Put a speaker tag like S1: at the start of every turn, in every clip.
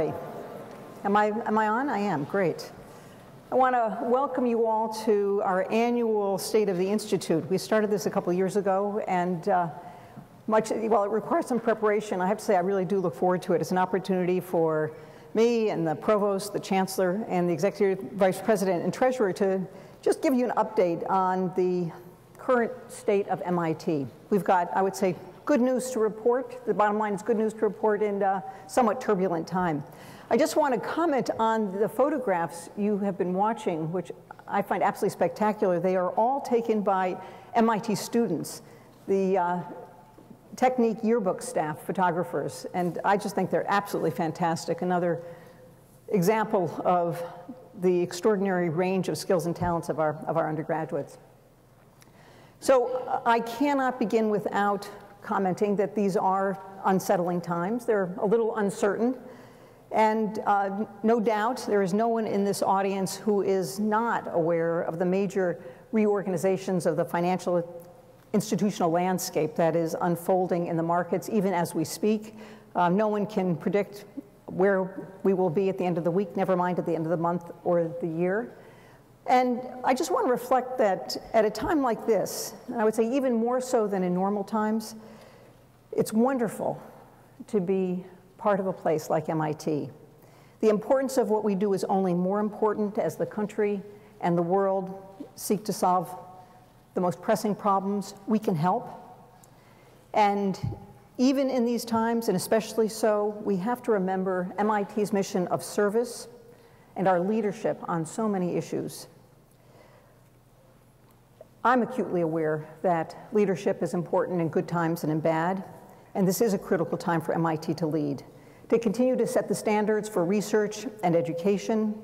S1: everybody. Am I, am I on? I am. Great. I want to welcome you all to our annual State of the Institute. We started this a couple years ago, and uh, much, well, it requires some preparation. I have to say, I really do look forward to it. It's an opportunity for me and the provost, the chancellor, and the executive vice president and treasurer to just give you an update on the current state of MIT. We've got, I would say, good news to report. The bottom line is good news to report in a somewhat turbulent time. I just want to comment on the photographs you have been watching, which I find absolutely spectacular. They are all taken by MIT students, the uh, Technique yearbook staff photographers, and I just think they're absolutely fantastic. Another example of the extraordinary range of skills and talents of our, of our undergraduates. So I cannot begin without commenting that these are unsettling times. They're a little uncertain. And uh, no doubt there is no one in this audience who is not aware of the major reorganizations of the financial institutional landscape that is unfolding in the markets even as we speak. Uh, no one can predict where we will be at the end of the week, never mind at the end of the month or the year. And I just want to reflect that at a time like this, and I would say even more so than in normal times, it's wonderful to be part of a place like MIT. The importance of what we do is only more important as the country and the world seek to solve the most pressing problems. We can help. And even in these times, and especially so, we have to remember MIT's mission of service and our leadership on so many issues. I'm acutely aware that leadership is important in good times and in bad. And this is a critical time for MIT to lead, to continue to set the standards for research and education,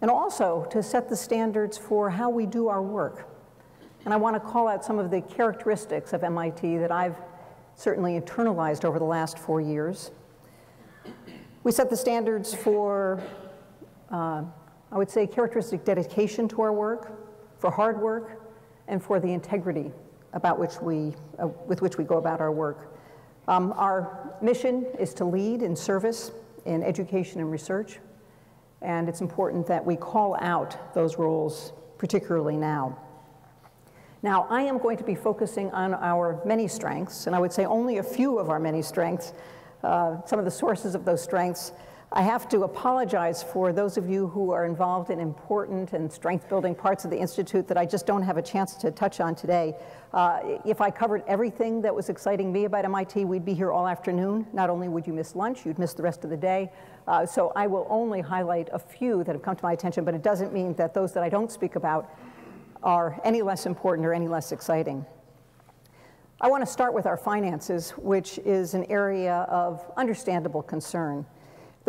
S1: and also to set the standards for how we do our work. And I want to call out some of the characteristics of MIT that I've certainly internalized over the last four years. We set the standards for, uh, I would say, characteristic dedication to our work, for hard work, and for the integrity about which we, uh, with which we go about our work. Um, our mission is to lead in service in education and research, and it's important that we call out those roles, particularly now. Now, I am going to be focusing on our many strengths, and I would say only a few of our many strengths, uh, some of the sources of those strengths, I have to apologize for those of you who are involved in important and strength building parts of the Institute that I just don't have a chance to touch on today. Uh, if I covered everything that was exciting me about MIT, we'd be here all afternoon. Not only would you miss lunch, you'd miss the rest of the day. Uh, so I will only highlight a few that have come to my attention, but it doesn't mean that those that I don't speak about are any less important or any less exciting. I want to start with our finances, which is an area of understandable concern.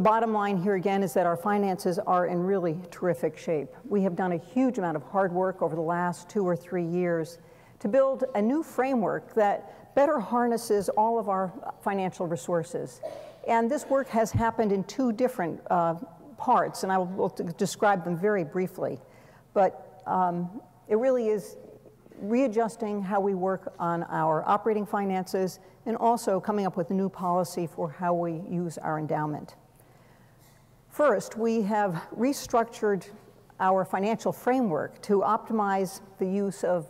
S1: The bottom line here again is that our finances are in really terrific shape. We have done a huge amount of hard work over the last two or three years to build a new framework that better harnesses all of our financial resources. And this work has happened in two different uh, parts, and I will, will describe them very briefly. But um, it really is readjusting how we work on our operating finances and also coming up with a new policy for how we use our endowment. First, we have restructured our financial framework to optimize the use of,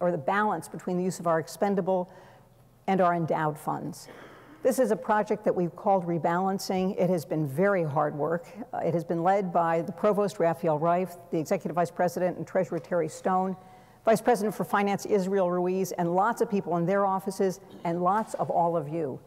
S1: or the balance between the use of our expendable and our endowed funds. This is a project that we've called rebalancing. It has been very hard work. Uh, it has been led by the Provost Rafael Reif, the Executive Vice President and Treasurer Terry Stone, Vice President for Finance Israel Ruiz, and lots of people in their offices, and lots of all of you.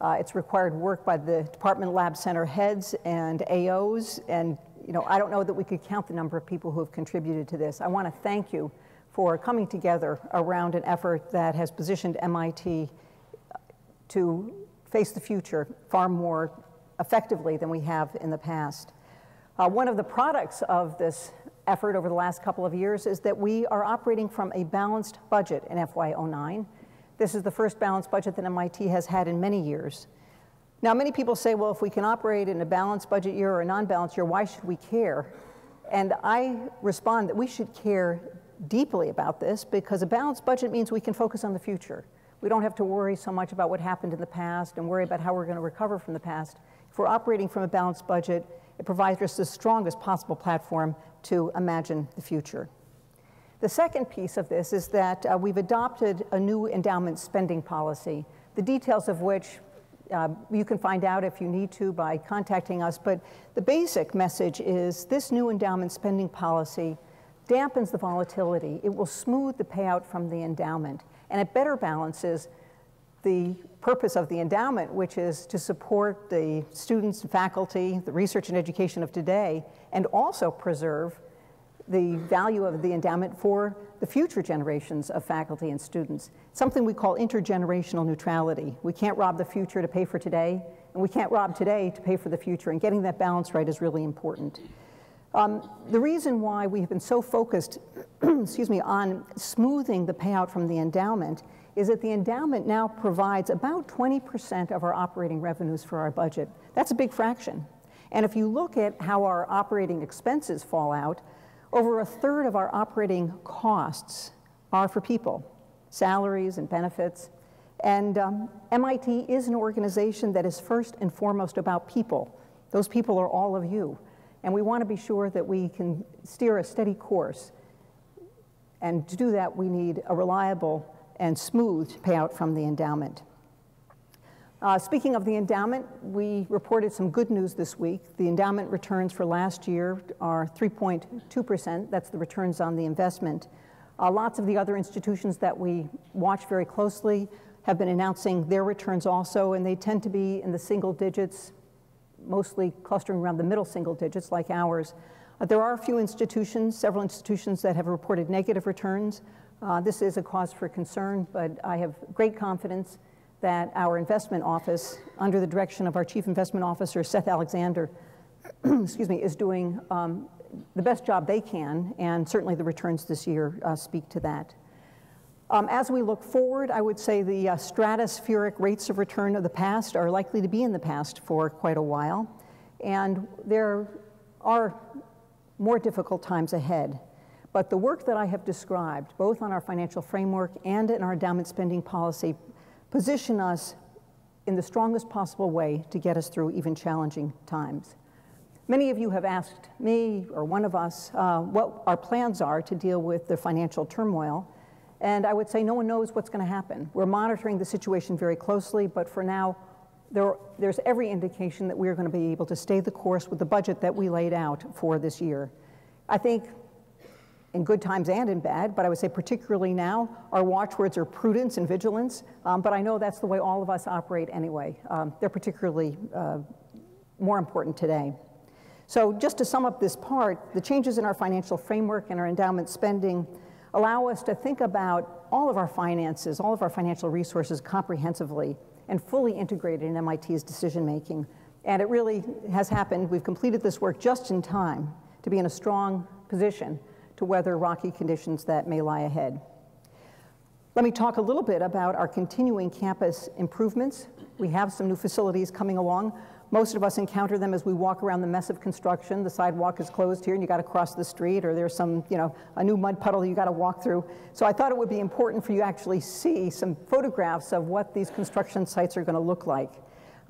S1: Uh, it's required work by the Department Lab Center heads and AOs, and you know, I don't know that we could count the number of people who have contributed to this. I want to thank you for coming together around an effort that has positioned MIT to face the future far more effectively than we have in the past. Uh, one of the products of this effort over the last couple of years is that we are operating from a balanced budget in FY09. This is the first balanced budget that MIT has had in many years. Now, many people say, well, if we can operate in a balanced budget year or a non-balanced year, why should we care? And I respond that we should care deeply about this because a balanced budget means we can focus on the future. We don't have to worry so much about what happened in the past and worry about how we're going to recover from the past. If we're operating from a balanced budget, it provides us the strongest possible platform to imagine the future. The second piece of this is that uh, we've adopted a new endowment spending policy, the details of which uh, you can find out if you need to by contacting us. But the basic message is this new endowment spending policy dampens the volatility. It will smooth the payout from the endowment, and it better balances the purpose of the endowment, which is to support the students and faculty, the research and education of today, and also preserve the value of the endowment for the future generations of faculty and students. Something we call intergenerational neutrality. We can't rob the future to pay for today, and we can't rob today to pay for the future, and getting that balance right is really important. Um, the reason why we have been so focused, excuse me, on smoothing the payout from the endowment is that the endowment now provides about 20% of our operating revenues for our budget. That's a big fraction. And if you look at how our operating expenses fall out, over a third of our operating costs are for people, salaries and benefits. And um, MIT is an organization that is first and foremost about people. Those people are all of you. And we want to be sure that we can steer a steady course. And to do that, we need a reliable and smooth payout from the endowment. Uh, speaking of the endowment, we reported some good news this week. The endowment returns for last year are 3.2%. That's the returns on the investment. Uh, lots of the other institutions that we watch very closely have been announcing their returns also, and they tend to be in the single digits, mostly clustering around the middle single digits like ours. Uh, there are a few institutions, several institutions that have reported negative returns. Uh, this is a cause for concern, but I have great confidence that our investment office, under the direction of our chief investment officer, Seth Alexander, excuse me, is doing um, the best job they can, and certainly the returns this year uh, speak to that. Um, as we look forward, I would say the uh, stratospheric rates of return of the past are likely to be in the past for quite a while, and there are more difficult times ahead. But the work that I have described, both on our financial framework and in our endowment spending policy, position us in the strongest possible way to get us through even challenging times. Many of you have asked me or one of us uh, what our plans are to deal with the financial turmoil. And I would say no one knows what's going to happen. We're monitoring the situation very closely, but for now, there, there's every indication that we're going to be able to stay the course with the budget that we laid out for this year. I think in good times and in bad, but I would say particularly now, our watchwords are prudence and vigilance, um, but I know that's the way all of us operate anyway. Um, they're particularly uh, more important today. So just to sum up this part, the changes in our financial framework and our endowment spending allow us to think about all of our finances, all of our financial resources comprehensively and fully integrated in MIT's decision making. And it really has happened. We've completed this work just in time to be in a strong position to weather rocky conditions that may lie ahead. Let me talk a little bit about our continuing campus improvements. We have some new facilities coming along. Most of us encounter them as we walk around the mess of construction. The sidewalk is closed here and you got to cross the street or there's some, you know, a new mud puddle you got to walk through. So I thought it would be important for you to actually see some photographs of what these construction sites are going to look like.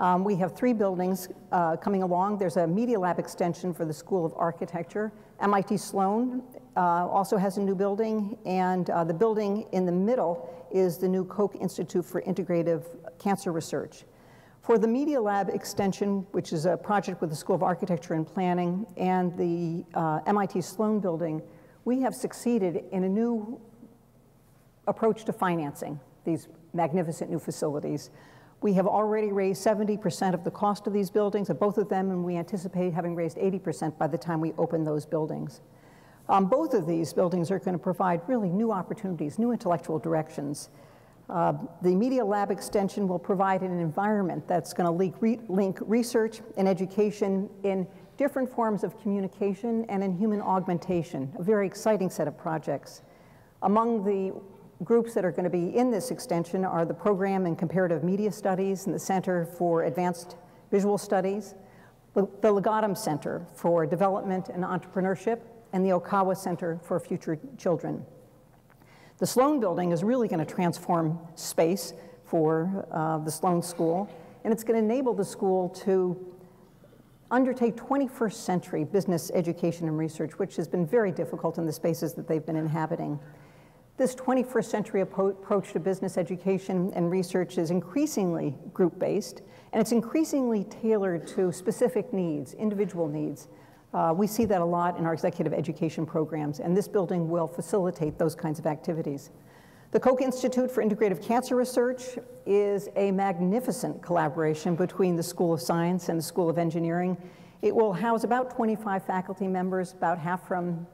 S1: Um, we have three buildings uh, coming along. There's a Media Lab extension for the School of Architecture. MIT Sloan uh, also has a new building, and uh, the building in the middle is the new Koch Institute for Integrative Cancer Research. For the Media Lab extension, which is a project with the School of Architecture and Planning, and the uh, MIT Sloan building, we have succeeded in a new approach to financing these magnificent new facilities. We have already raised 70% of the cost of these buildings, of both of them, and we anticipate having raised 80% by the time we open those buildings. Um, both of these buildings are going to provide really new opportunities, new intellectual directions. Uh, the Media Lab extension will provide an environment that's going to re link research and education in different forms of communication and in human augmentation, a very exciting set of projects. Among the groups that are going to be in this extension are the Program in Comparative Media Studies and the Center for Advanced Visual Studies, the Legatum Center for Development and Entrepreneurship, and the Okawa Center for Future Children. The Sloan Building is really going to transform space for uh, the Sloan School, and it's going to enable the school to undertake 21st century business education and research, which has been very difficult in the spaces that they've been inhabiting. This 21st century approach to business education and research is increasingly group-based, and it's increasingly tailored to specific needs, individual needs. Uh, we see that a lot in our executive education programs, and this building will facilitate those kinds of activities. The Koch Institute for Integrative Cancer Research is a magnificent collaboration between the School of Science and the School of Engineering. It will house about 25 faculty members, about half from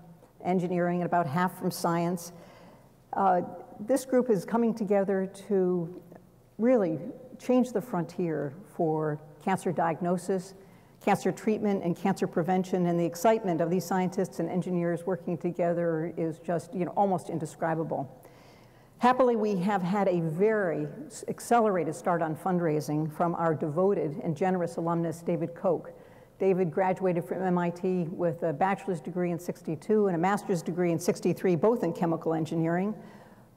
S1: engineering and about half from science. Uh, this group is coming together to really change the frontier for cancer diagnosis, cancer treatment, and cancer prevention, and the excitement of these scientists and engineers working together is just you know, almost indescribable. Happily, we have had a very accelerated start on fundraising from our devoted and generous alumnus, David Koch. David graduated from MIT with a bachelor's degree in 62 and a master's degree in 63, both in chemical engineering.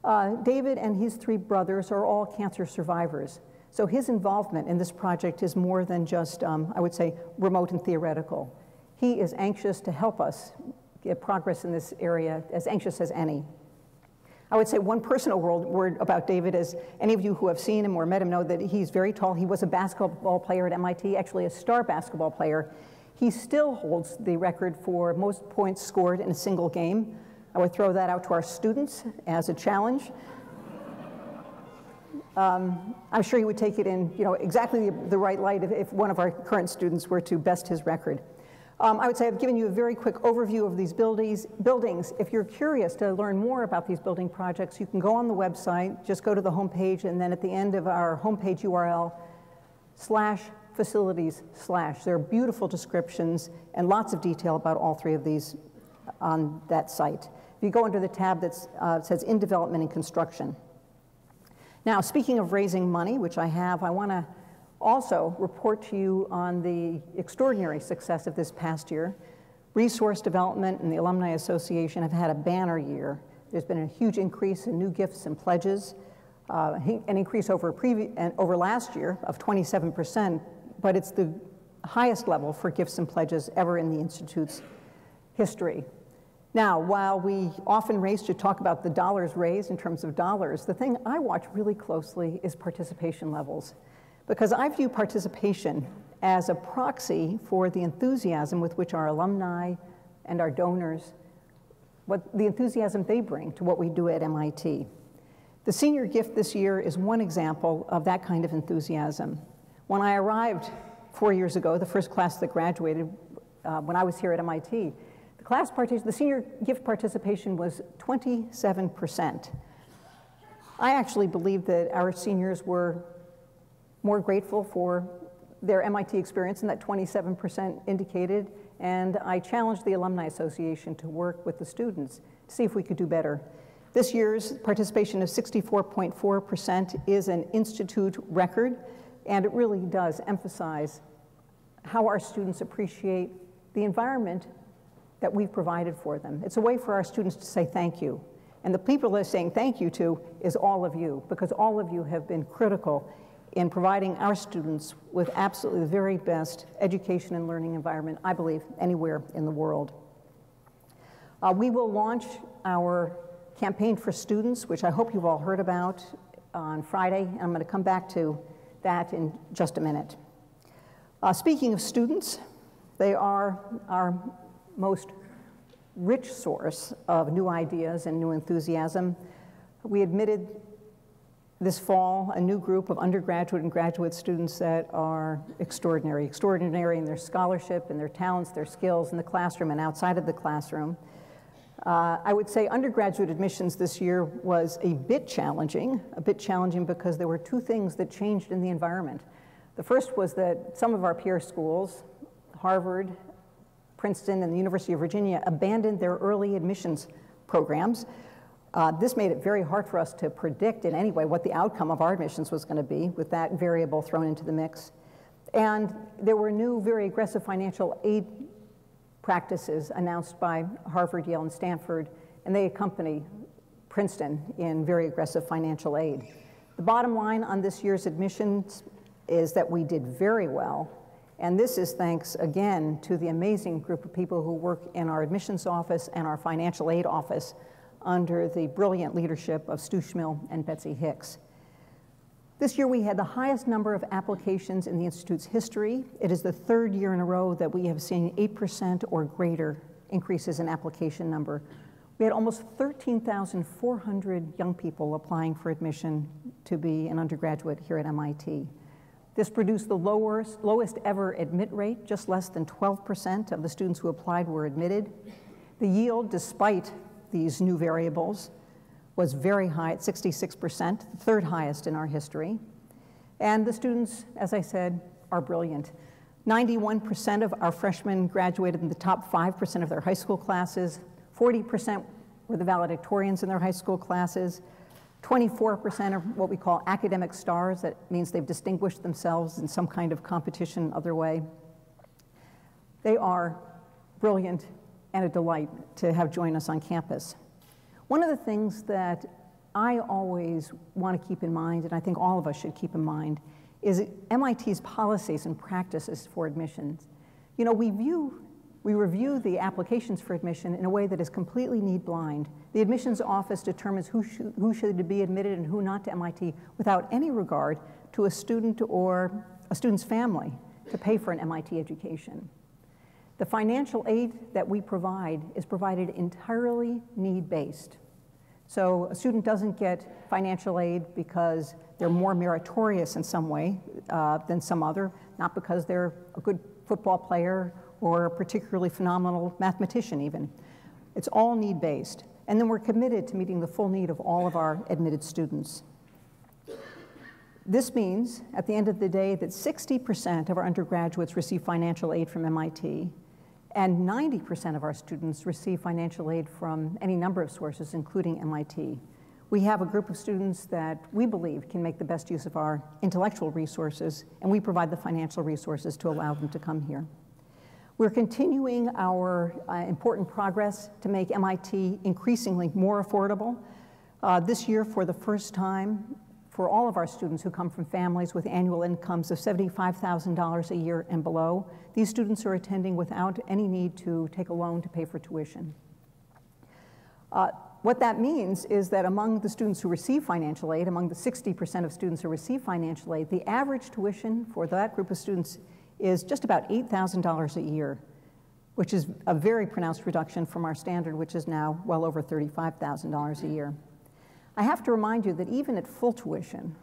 S1: Uh, David and his three brothers are all cancer survivors. So his involvement in this project is more than just, um, I would say, remote and theoretical. He is anxious to help us get progress in this area, as anxious as any. I would say one personal world word about David is any of you who have seen him or met him know that he's very tall. He was a basketball player at MIT, actually a star basketball player. He still holds the record for most points scored in a single game. I would throw that out to our students as a challenge. Um, I'm sure he would take it in you know, exactly the, right light if, if one of our current students were to best his record. Um, I would say I've given you a very quick overview of these buildings. buildings. If you're curious to learn more about these building projects, you can go on the website, just go to the homepage, and then at the end of our homepage URL, slash facilities slash. There are beautiful descriptions and lots of detail about all three of these on that site. If you go under the tab that uh, says in development and construction. Now, speaking of raising money, which I have, I want to also report to you on the extraordinary success of this past year. Resource Development and the Alumni Association have had a banner year. There's been a huge increase in new gifts and pledges, uh, an increase over, over last year of 27%, but it's the highest level for gifts and pledges ever in the Institute's history. Now, while we often race to talk about the dollars raised in terms of dollars, the thing I watch really closely is participation levels because I view participation as a proxy for the enthusiasm with which our alumni and our donors, what the enthusiasm they bring to what we do at MIT. The senior gift this year is one example of that kind of enthusiasm. When I arrived four years ago, the first class that graduated uh, when I was here at MIT, class participation, the senior gift participation was 27%. I actually believe that our seniors were more grateful for their MIT experience, and that 27% indicated. And I challenged the Alumni Association to work with the students to see if we could do better. This year's participation of 64.4% is an institute record, and it really does emphasize how our students appreciate the environment that we've provided for them. It's a way for our students to say thank you. And the people they're saying thank you to is all of you, because all of you have been critical in providing our students with absolutely the very best education and learning environment, I believe, anywhere in the world. Uh, we will launch our campaign for students, which I hope you've all heard about on Friday. I'm going to come back to that in just a minute. Uh, speaking of students, they are our most rich source of new ideas and new enthusiasm. We admitted this fall a new group of undergraduate and graduate students that are extraordinary, extraordinary in their scholarship and their talents, their skills in the classroom and outside of the classroom. Uh, I would say undergraduate admissions this year was a bit challenging, a bit challenging because there were two things that changed in the environment. The first was that some of our peer schools, Harvard, Princeton, and the University of Virginia, abandoned their early admissions programs, uh, this made it very hard for us to predict in any way what the outcome of our admissions was going to be with that variable thrown into the mix. And there were new, very aggressive financial aid practices announced by Harvard, Yale, and Stanford, and they accompany Princeton in very aggressive financial aid. The bottom line on this year's admissions is that we did very well, And this is thanks again to the amazing group of people who work in our admissions office and our financial aid office under the brilliant leadership of Stu Schmill and Betsy Hicks. This year we had the highest number of applications in the Institute's history. It is the third year in a row that we have seen 8% or greater increases in application number. We had almost 13,400 young people applying for admission to be an undergraduate here at MIT. This produced the lowest, lowest ever admit rate, just less than 12% of the students who applied were admitted. The yield, despite these new variables, was very high at 66%, the third highest in our history. And the students, as I said, are brilliant. 91% of our freshmen graduated in the top 5% of their high school classes. 40% were the valedictorians in their high school classes. 24% are what we call academic stars. That means they've distinguished themselves in some kind of competition other way. They are brilliant and a delight to have join us on campus. One of the things that I always want to keep in mind, and I think all of us should keep in mind, is MIT's policies and practices for admissions. You know, we view we review the applications for admission in a way that is completely need blind. The admissions office determines who should, who should be admitted and who not to MIT without any regard to a student or a student's family to pay for an MIT education. The financial aid that we provide is provided entirely need-based. So a student doesn't get financial aid because they're more meritorious in some way uh, than some other, not because they're a good football player or a particularly phenomenal mathematician even. It's all need-based. And then we're committed to meeting the full need of all of our admitted students. This means, at the end of the day, that 60% of our undergraduates receive financial aid from MIT, and 90% of our students receive financial aid from any number of sources, including MIT. We have a group of students that we believe can make the best use of our intellectual resources, and we provide the financial resources to allow them to come here. We're continuing our uh, important progress to make MIT increasingly more affordable. Uh, this year, for the first time, for all of our students who come from families with annual incomes of $75,000 a year and below, these students are attending without any need to take a loan to pay for tuition. Uh, what that means is that among the students who receive financial aid, among the 60% of students who receive financial aid, the average tuition for that group of students is just about $8,000 a year, which is a very pronounced reduction from our standard, which is now well over $35,000 a year. I have to remind you that even at full tuition,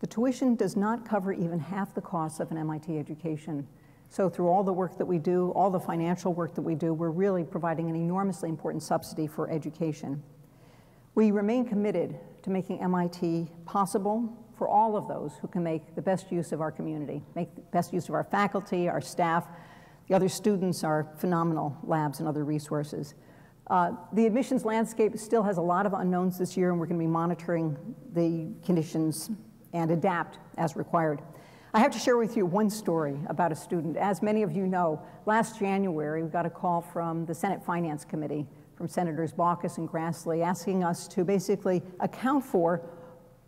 S1: the tuition does not cover even half the costs of an MIT education. So through all the work that we do, all the financial work that we do, we're really providing an enormously important subsidy for education. We remain committed to making MIT possible for all of those who can make the best use of our community, make the best use of our faculty, our staff, the other students, our phenomenal labs and other resources. Uh, the admissions landscape still has a lot of unknowns this year, and we're going to be monitoring the conditions and adapt as required. I have to share with you one story about a student. As many of you know, last January we got a call from the Senate Finance Committee from Senators Baucus and Grassley asking us to basically account for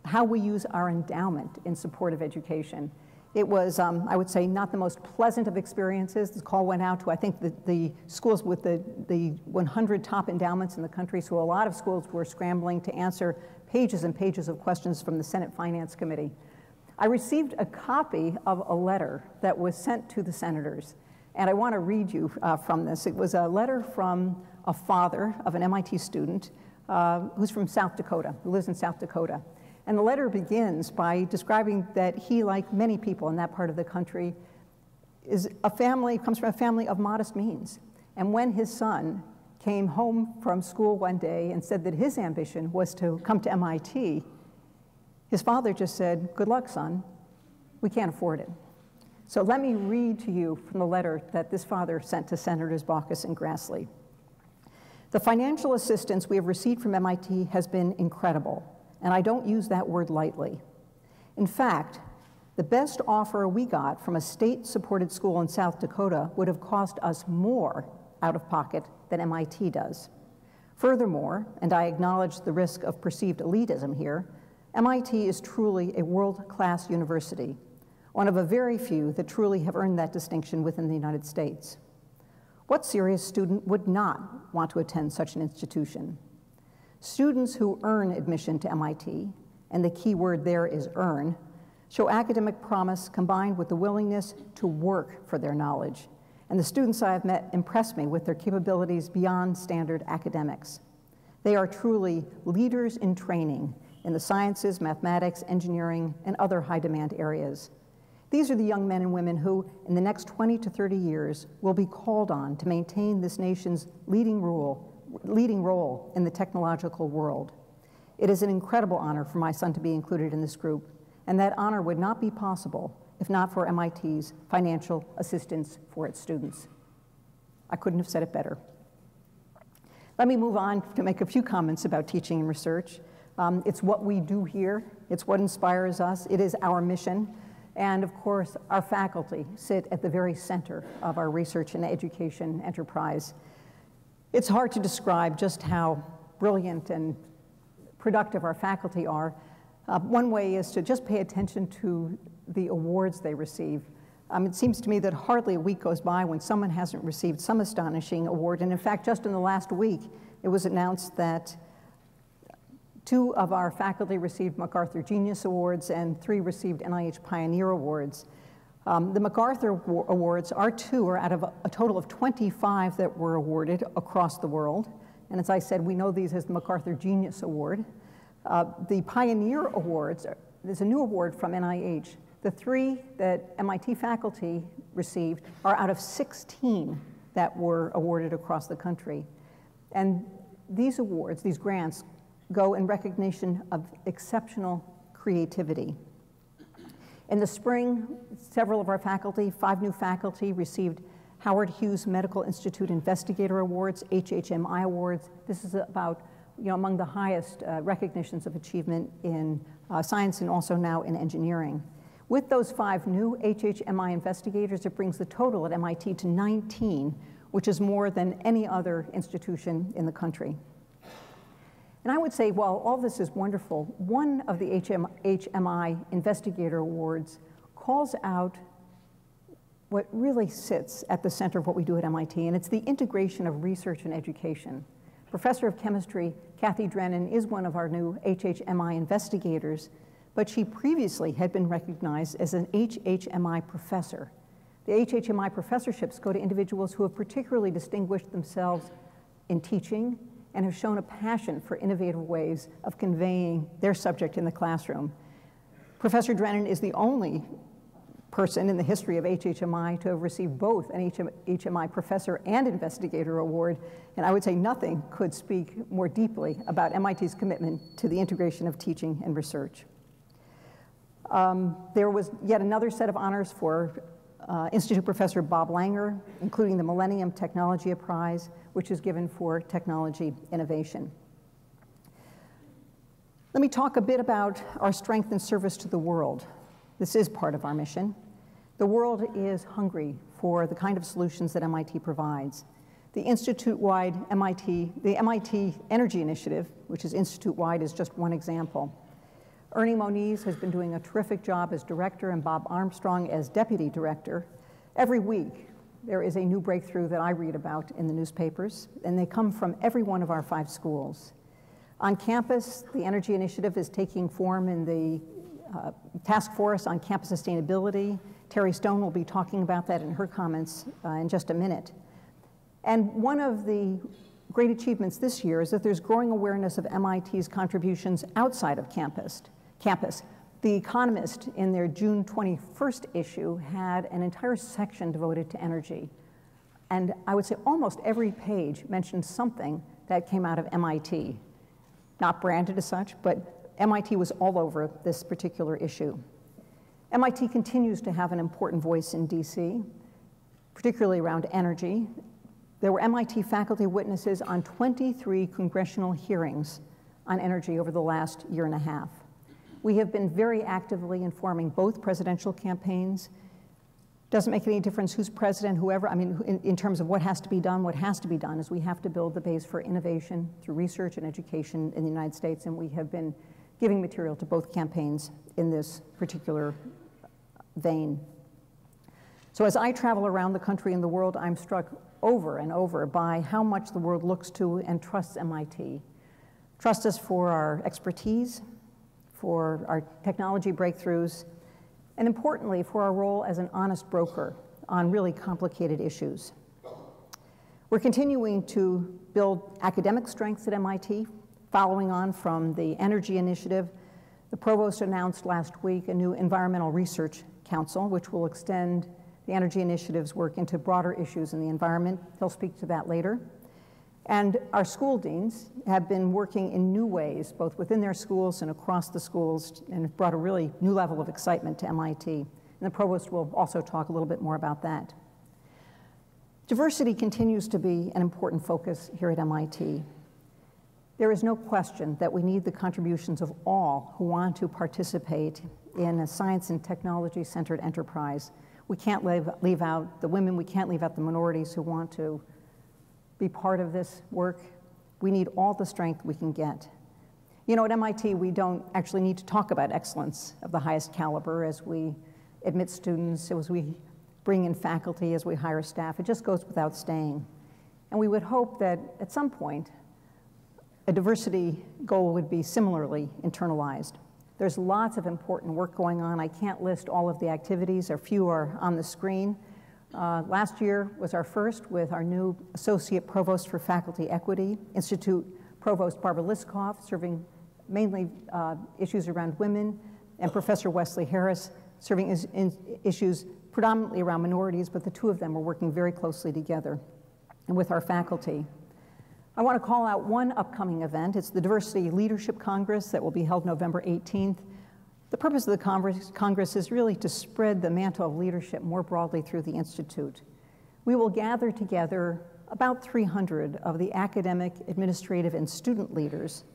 S1: how we use our endowment in support of education. It was, um, I would say, not the most pleasant of experiences. The call went out to, I think, the, the schools with the, the 100 top endowments in the country, so a lot of schools were scrambling to answer pages and pages of questions from the Senate Finance Committee. I received a copy of a letter that was sent to the senators, and I want to read you uh, from this. It was a letter from a father of an MIT student uh, who's from South Dakota, who lives in South Dakota. And the letter begins by describing that he, like many people in that part of the country, is a family, comes from a family of modest means. And when his son came home from school one day and said that his ambition was to come to MIT, his father just said, Good luck, son. We can't afford it. So let me read to you from the letter that this father sent to Senators Baucus and Grassley. The financial assistance we have received from MIT has been incredible and I don't use that word lightly. In fact, the best offer we got from a state supported school in South Dakota would have cost us more out of pocket than MIT does. Furthermore, and I acknowledge the risk of perceived elitism here, MIT is truly a world class university. one of a very few that truly have earned that distinction within the United States. What serious student would not want to attend such an institution? Students who earn admission to MIT, and the key word there is earn, show academic promise combined with the willingness to work for their knowledge. And the students I have met impress me with their capabilities beyond standard academics. They are truly leaders in training in the sciences, mathematics, engineering, and other high demand areas. These are the young men and women who, in the next 20 to 30 years, will be called on to maintain this nation's leading role, leading role in the technological world. It is an incredible honor for my son to be included in this group, and that honor would not be possible if not for MIT's financial assistance for its students. I couldn't have said it better. Let me move on to make a few comments about teaching and research. Um, it's what we do here. It's what inspires us. It is our mission. And of course, our faculty sit at the very center of our research and education enterprise. It's hard to describe just how brilliant and productive our faculty are. Uh, one way is to just pay attention to the awards they receive. Um, it seems to me that hardly a week goes by when someone hasn't received some astonishing award. And in fact, just in the last week, it was announced that Two of our faculty received MacArthur Genius Awards and three received NIH Pioneer Awards. Um, the MacArthur Awards are two out of a, a, total of 25 that were awarded across the world. And as I said, we know these as the MacArthur Genius Award. Uh, the Pioneer Awards, there's a new award from NIH. The three that MIT faculty received are out of 16 that were awarded across the country. And these awards, these grants, go in recognition of exceptional creativity. In the spring, several of our faculty, five new faculty, received Howard Hughes Medical Institute Investigator Awards, HHMI Awards. This is about, you know, among the highest uh, recognitions of achievement in uh, science and also now in engineering. With those five new HHMI investigators, it brings the total at MIT to 19, which is more than any other institution in the country. And I would say, while all this is wonderful, one of the HM, HMI Investigator Awards calls out what really sits at the center of what we do at MIT, and it's the integration of research and education. Professor of Chemistry Cathy Drennan is one of our new HHMI investigators, but she previously had been recognized as an HHMI professor. The HHMI professorships go to individuals who have particularly distinguished themselves in teaching, and have shown a passion for innovative ways of conveying their subject in the classroom. Professor Drennan is the only person in the history of HHMI to have received both an HMI Professor and Investigator Award, and I would say nothing could speak more deeply about MIT's commitment to the integration of teaching and research. Um, there was yet another set of honors for uh, Institute Professor Bob Langer, including the Millennium Technology Prize, which is given for technology innovation. Let me talk a bit about our strength and service to the world. This is part of our mission. The world is hungry for the kind of solutions that MIT provides. The institute-wide MIT, the MIT Energy Initiative, which is institute-wide, is just one example. Ernie Moniz has been doing a terrific job as director and Bob Armstrong as deputy director. Every week, there is a new breakthrough that I read about in the newspapers, and they come from every one of our five schools. On campus, the Energy Initiative is taking form in the uh, Task Force on Campus Sustainability. Terry Stone will be talking about that in her comments uh, in just a minute. And one of the great achievements this year is that there's growing awareness of MIT's contributions outside of campus campus. The Economist, in their June 21st issue, had an entire section devoted to energy. And I would say almost every page mentioned something that came out of MIT. Not branded as such, but MIT was all over this particular issue. MIT continues to have an important voice in DC, particularly around energy. There were MIT faculty witnesses on 23 congressional hearings on energy over the last year and a half. We have been very actively informing both presidential campaigns. Doesn't make any difference who's president, whoever, I mean, in, in, terms of what has to be done, what has to be done is we have to build the base for innovation through research and education in the United States, and we have been giving material to both campaigns in this particular vein. So as I travel around the country and the world, I'm struck over and over by how much the world looks to and trusts MIT. Trust us for our expertise, for our technology breakthroughs, and importantly, for our role as an honest broker on really complicated issues. We're continuing to build academic strengths at MIT, following on from the Energy Initiative. The provost announced last week a new Environmental Research Council, which will extend the Energy Initiative's work into broader issues in the environment. He'll speak to that later. And our school deans have been working in new ways, both within their schools and across the schools, and have brought a really new level of excitement to MIT. And the provost will also talk a little bit more about that. Diversity continues to be an important focus here at MIT. There is no question that we need the contributions of all who want to participate in a science and technology centered enterprise we can't leave, leave out the women, we can't leave out the minorities who want to be part of this work. We need all the strength we can get. You know, at MIT, we don't actually need to talk about excellence of the highest caliber as we admit students, as we bring in faculty, as we hire staff. It just goes without saying. And we would hope that at some point, a diversity goal would be similarly internalized. There's lots of important work going on. I can't list all of the activities, a few are on the screen. Uh, last year was our first with our new Associate Provost for Faculty Equity, Institute Provost Barbara Liskov, serving mainly uh, issues around women, and Professor Wesley Harris, serving is, issues predominantly around minorities, but the two of them are working very closely together and with our faculty. I want to call out one upcoming event. It's the Diversity Leadership Congress that will be held November 18th. The purpose of the Congress, Congress is really to spread the mantle of leadership more broadly through the Institute. We will gather together about 300 of the academic, administrative, and student leaders.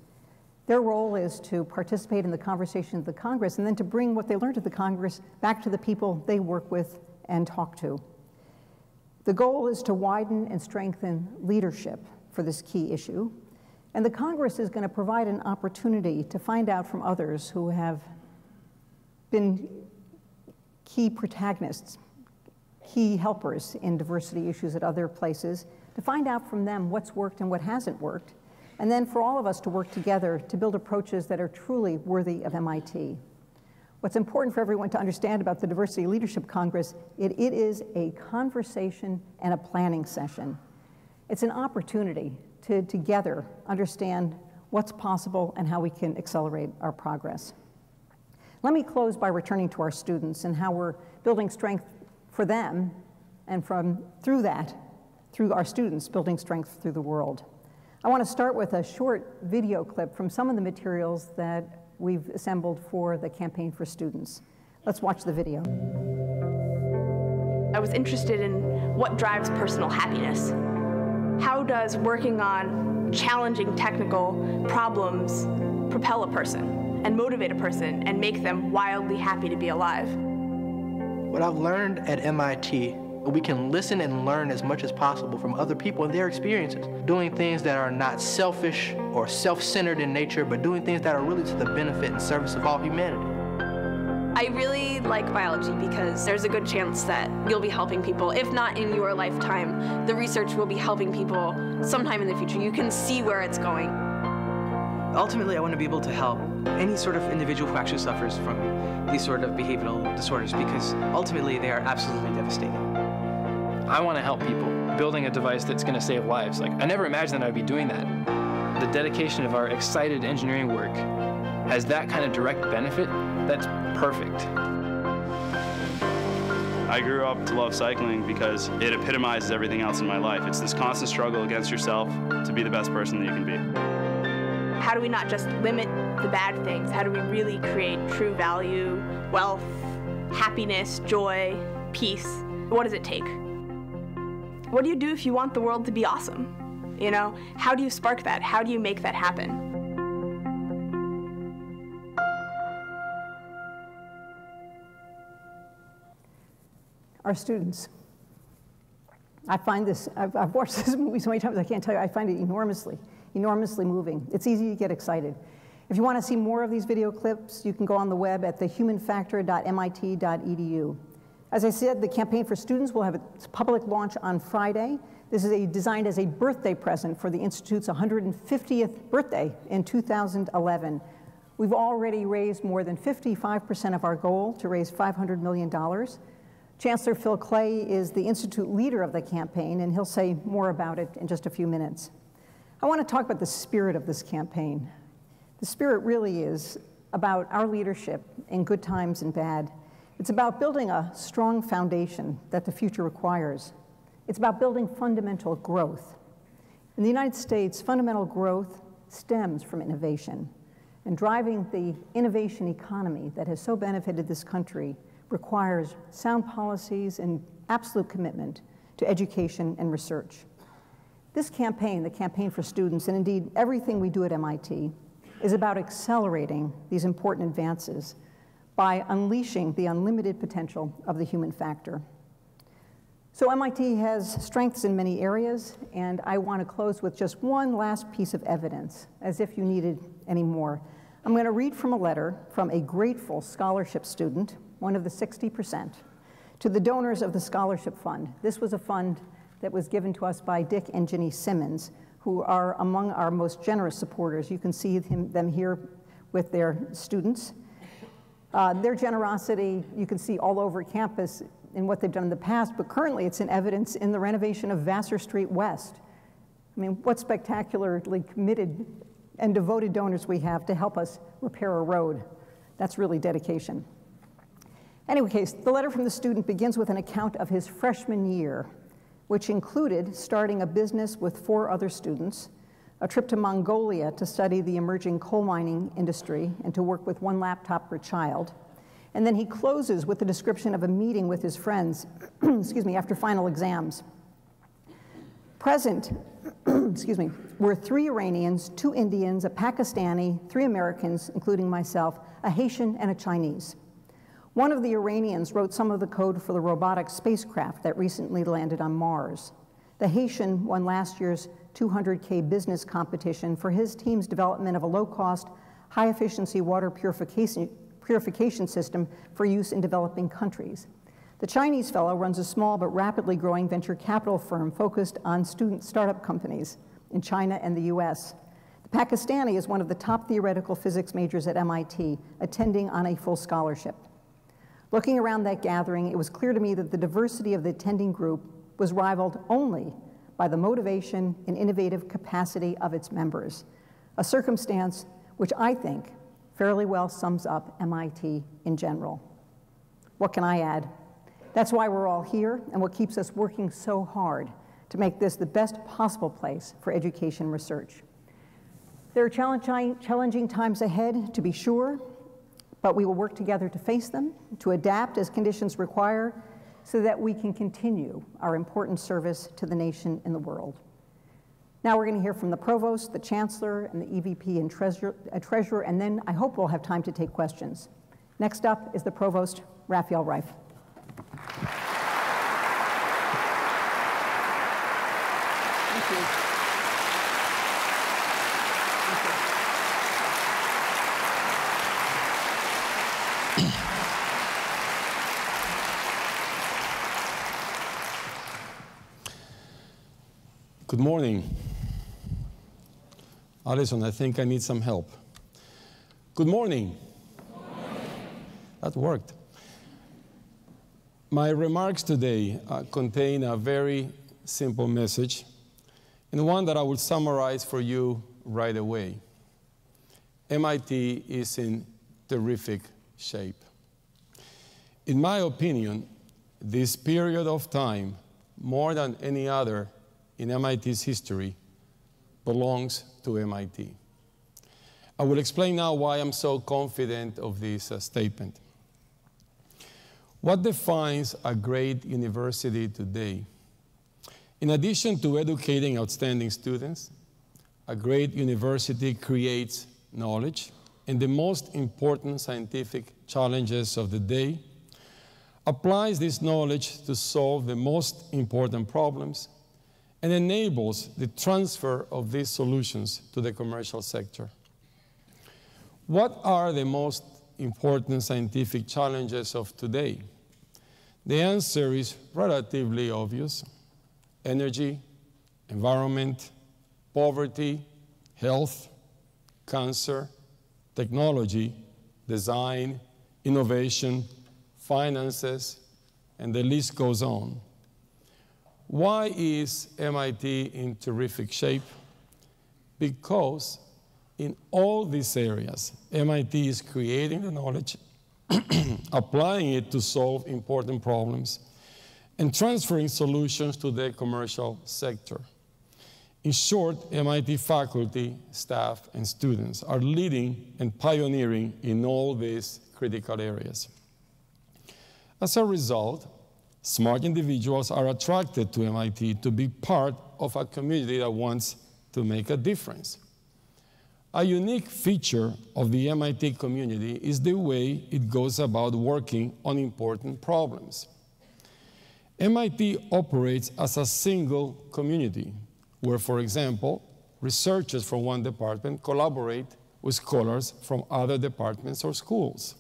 S1: Their role is to participate in the conversation of the Congress and then to bring what they learned at the Congress back to the people they work with and talk to. The goal is to widen and strengthen leadership for this key issue. And the Congress is going to provide an opportunity to find out from others who have been key protagonists, key helpers in diversity issues at other places, to find out from them what's worked and what hasn't worked, and then for all of us to work together to build approaches that are truly worthy of MIT. What's important for everyone to understand about the Diversity Leadership Congress, it, it is a conversation and a planning session. It's an opportunity to together understand what's possible and how we can accelerate our progress. Let me close by returning to our students and how we're building strength for them and from through that, through our students, building strength through the world. I want to start with a short video clip from some of the materials that we've assembled for the Campaign for Students. Let's watch the video.
S2: I was interested in what drives personal happiness how does working on challenging technical problems propel a person and motivate a person and make them wildly happy to be alive?
S3: What I've learned at MIT we can listen and learn as much as possible from other people and their experiences, doing things that are not selfish or self-centered in nature, but doing things that are really to the benefit and service of all humanity.
S4: I really like biology because there's a good chance that you'll be helping people. If not in your lifetime, the research will be helping people sometime in the future. You can see where it's going.
S5: Ultimately, I want to be able to help any sort of individual who actually suffers from these sort of behavioral disorders because ultimately they are absolutely devastating.
S6: I want to help people building a device that's going to save lives. Like I never imagined that I'd be doing that. The dedication of our excited engineering work has that kind of direct benefit that's perfect.
S7: I grew up to love cycling because it epitomizes everything else in my life. It's this constant struggle against yourself to be the best person that you can be.
S2: How do we not just limit the bad things? How do we really create true value, wealth, happiness, joy, peace? What does it take? What do you do if you want the world to be awesome? You know, how do you spark that? How do you make that happen?
S1: our students. I find this, I've, I've, watched this movie so many times I can't tell you, I find it enormously, enormously moving. It's easy to get excited. If you want to see more of these video clips, you can go on the web at thehumanfactor.mit.edu. As I said, the Campaign for Students will have its public launch on Friday. This is a, designed as a birthday present for the Institute's 150th birthday in 2011. We've already raised more than 55% of our goal to raise $500 million. Chancellor Phil Clay is the Institute leader of the campaign, and he'll say more about it in just a few minutes. I want to talk about the spirit of this campaign. The spirit really is about our leadership in good times and bad. It's about building a strong foundation that the future requires. It's about building fundamental growth. In the United States, fundamental growth stems from innovation. And driving the innovation economy that has so benefited this country requires sound policies and absolute commitment to education and research. This campaign, the Campaign for Students, and indeed everything we do at MIT, is about accelerating these important advances by unleashing the unlimited potential of the human factor. So MIT has strengths in many areas, and I want to close with just one last piece of evidence, as if you needed any more. I'm going to read from a letter from a grateful scholarship student, one of the 60%, to the donors of the Scholarship Fund. This was a fund that was given to us by Dick and Ginny Simmons, who are among our most generous supporters. You can see him, them here with their students. Uh, their generosity you can see all over campus in what they've done in the past, but currently it's in evidence in the renovation of Vassar Street West. I mean, what spectacularly committed and devoted donors we have to help us repair a road. That's really dedication. Anyway, case, the letter from the student begins with an account of his freshman year, which included starting a business with four other students, a trip to Mongolia to study the emerging coal mining industry and to work with one laptop per child. And then he closes with a description of a meeting with his friends, excuse me, after final exams. Present excuse me, were three Iranians, two Indians, a Pakistani, three Americans, including myself, a Haitian, and a Chinese. One of the Iranians wrote some of the code for the robotic spacecraft that recently landed on Mars. The Haitian won last year's 200K business competition for his team's development of a low-cost, high-efficiency water purification, purification system for use in developing countries. The Chinese fellow runs a small but rapidly growing venture capital firm focused on student startup companies in China and the US. The Pakistani is one of the top theoretical physics majors at MIT, attending on a full scholarship. Looking around that gathering, it was clear to me that the diversity of the attending group was rivaled only by the motivation and innovative capacity of its members, a circumstance which I think fairly well sums up MIT in general. What can I add? That's why we're all here and what keeps us working so hard to make this the best possible place for education research. There are challenging, times ahead, to be sure, but we will work together to face them, to adapt as conditions require, so that we can continue our important service to the nation and the world. Now we're going to hear from the provost, the chancellor, and the EVP and treasurer, uh, treasurer, and then I hope we'll have time to take questions. Next up is the provost, Rafael Reif.
S8: Good morning. Alison, I think I need some help. Good morning. Good morning. That worked. My remarks today uh, contain a very simple message and one that I will summarize for you right away. MIT is in terrific shape. In my opinion, this period of time, more than any other in MIT's history, belongs to MIT. I will explain now why I'm so confident of this uh, statement. What defines a great university today? In addition to educating outstanding students, a great university creates knowledge and the most important scientific challenges of the day, applies this knowledge to solve the most important problems, and enables the transfer of these solutions to the commercial sector. What are the most important scientific challenges of today? The answer is relatively obvious energy, environment, poverty, health, cancer, technology, design, innovation, finances, and the list goes on. Why is MIT in terrific shape? Because in all these areas, MIT is creating the knowledge, applying it to solve important problems, and transferring solutions to the commercial sector. In short, MIT faculty, staff, and students are leading and pioneering in all these critical areas. As a result, smart individuals are attracted to MIT to be part of a community that wants to make a difference. A unique feature of the MIT community is the way it goes about working on important problems. MIT operates as a single community, where, for example, researchers from one department collaborate with scholars from other departments or schools.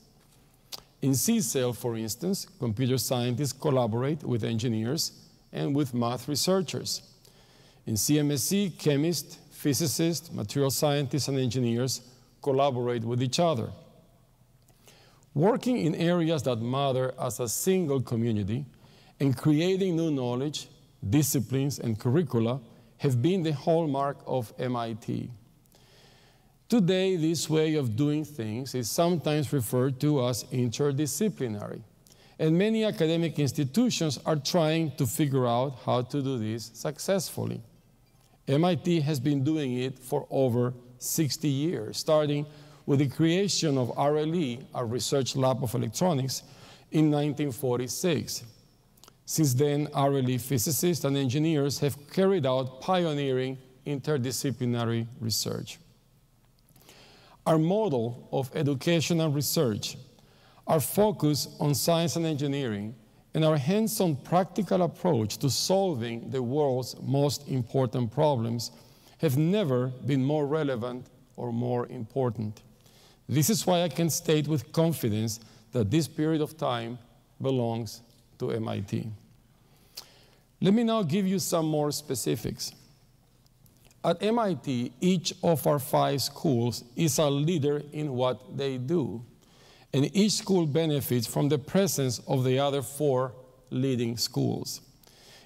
S8: In CSAIL, for instance, computer scientists collaborate with engineers and with math researchers. In CMSE, chemists, physicists, material scientists, and engineers collaborate with each other. Working in areas that matter as a single community and creating new knowledge, disciplines, and curricula have been the hallmark of MIT. Today, this way of doing things is sometimes referred to as interdisciplinary, and many academic institutions are trying to figure out how to do this successfully. MIT has been doing it for over 60 years, starting with the creation of RLE, a research lab of electronics, in 1946. Since then, RLE physicists and engineers have carried out pioneering interdisciplinary research. Our model of education and research, our focus on science and engineering, and our hands-on practical approach to solving the world's most important problems have never been more relevant or more important. This is why I can state with confidence that this period of time belongs to MIT. Let me now give you some more specifics. At MIT, each of our five schools is a leader in what they do, and each school benefits from the presence of the other four leading schools.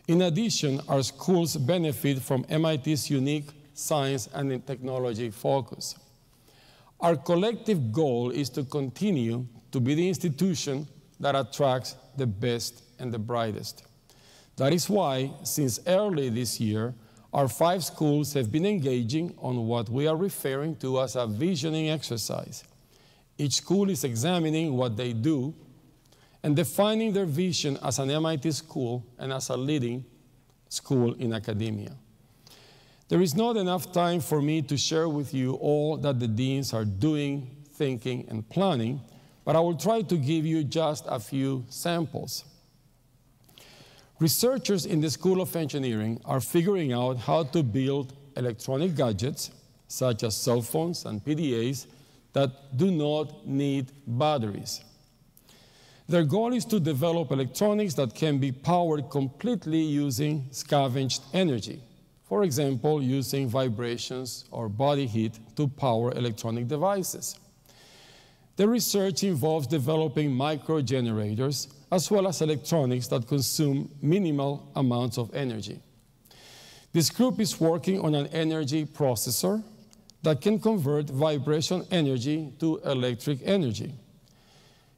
S8: In addition, our schools benefit from MIT's unique science and technology focus. Our collective goal is to continue to be the institution that attracts the best and the brightest. That is why, since early this year, our five schools have been engaging on what we are referring to as a visioning exercise. Each school is examining what they do and defining their vision as an MIT school and as a leading school in academia. There is not enough time for me to share with you all that the deans are doing, thinking, and planning, but I will try to give you just a few samples. Researchers in the School of Engineering are figuring out how to build electronic gadgets, such as cell phones and PDAs, that do not need batteries. Their goal is to develop electronics that can be powered completely using scavenged energy. For example, using vibrations or body heat to power electronic devices. The research involves developing microgenerators as well as electronics that consume minimal amounts of energy. This group is working on an energy processor that can convert vibration energy to electric energy.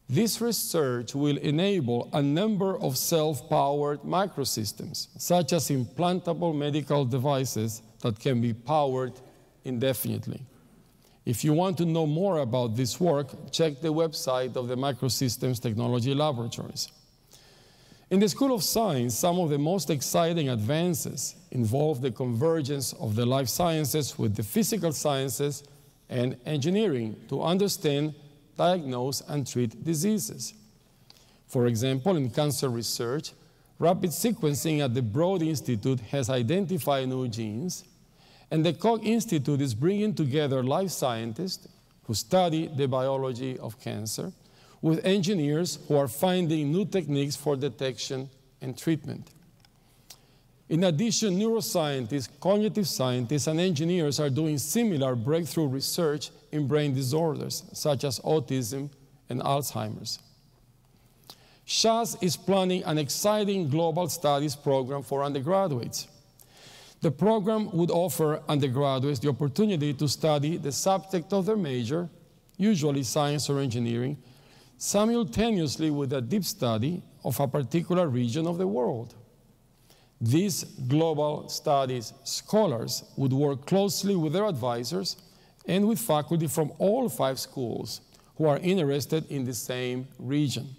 S8: This research will enable a number of self-powered microsystems, such as implantable medical devices that can be powered indefinitely. If you want to know more about this work, check the website of the Microsystems Technology Laboratories. In the School of Science, some of the most exciting advances involve the convergence of the life sciences with the physical sciences and engineering to understand diagnose, and treat diseases. For example, in cancer research, rapid sequencing at the Broad Institute has identified new genes, and the Koch Institute is bringing together life scientists, who study the biology of cancer, with engineers who are finding new techniques for detection and treatment. In addition, neuroscientists, cognitive scientists, and engineers are doing similar breakthrough research in brain disorders, such as autism and Alzheimer's. SHASS is planning an exciting global studies program for undergraduates. The program would offer undergraduates the opportunity to study the subject of their major, usually science or engineering, simultaneously with a deep study of a particular region of the world. These global studies scholars would work closely with their advisors and with faculty from all five schools who are interested in the same region.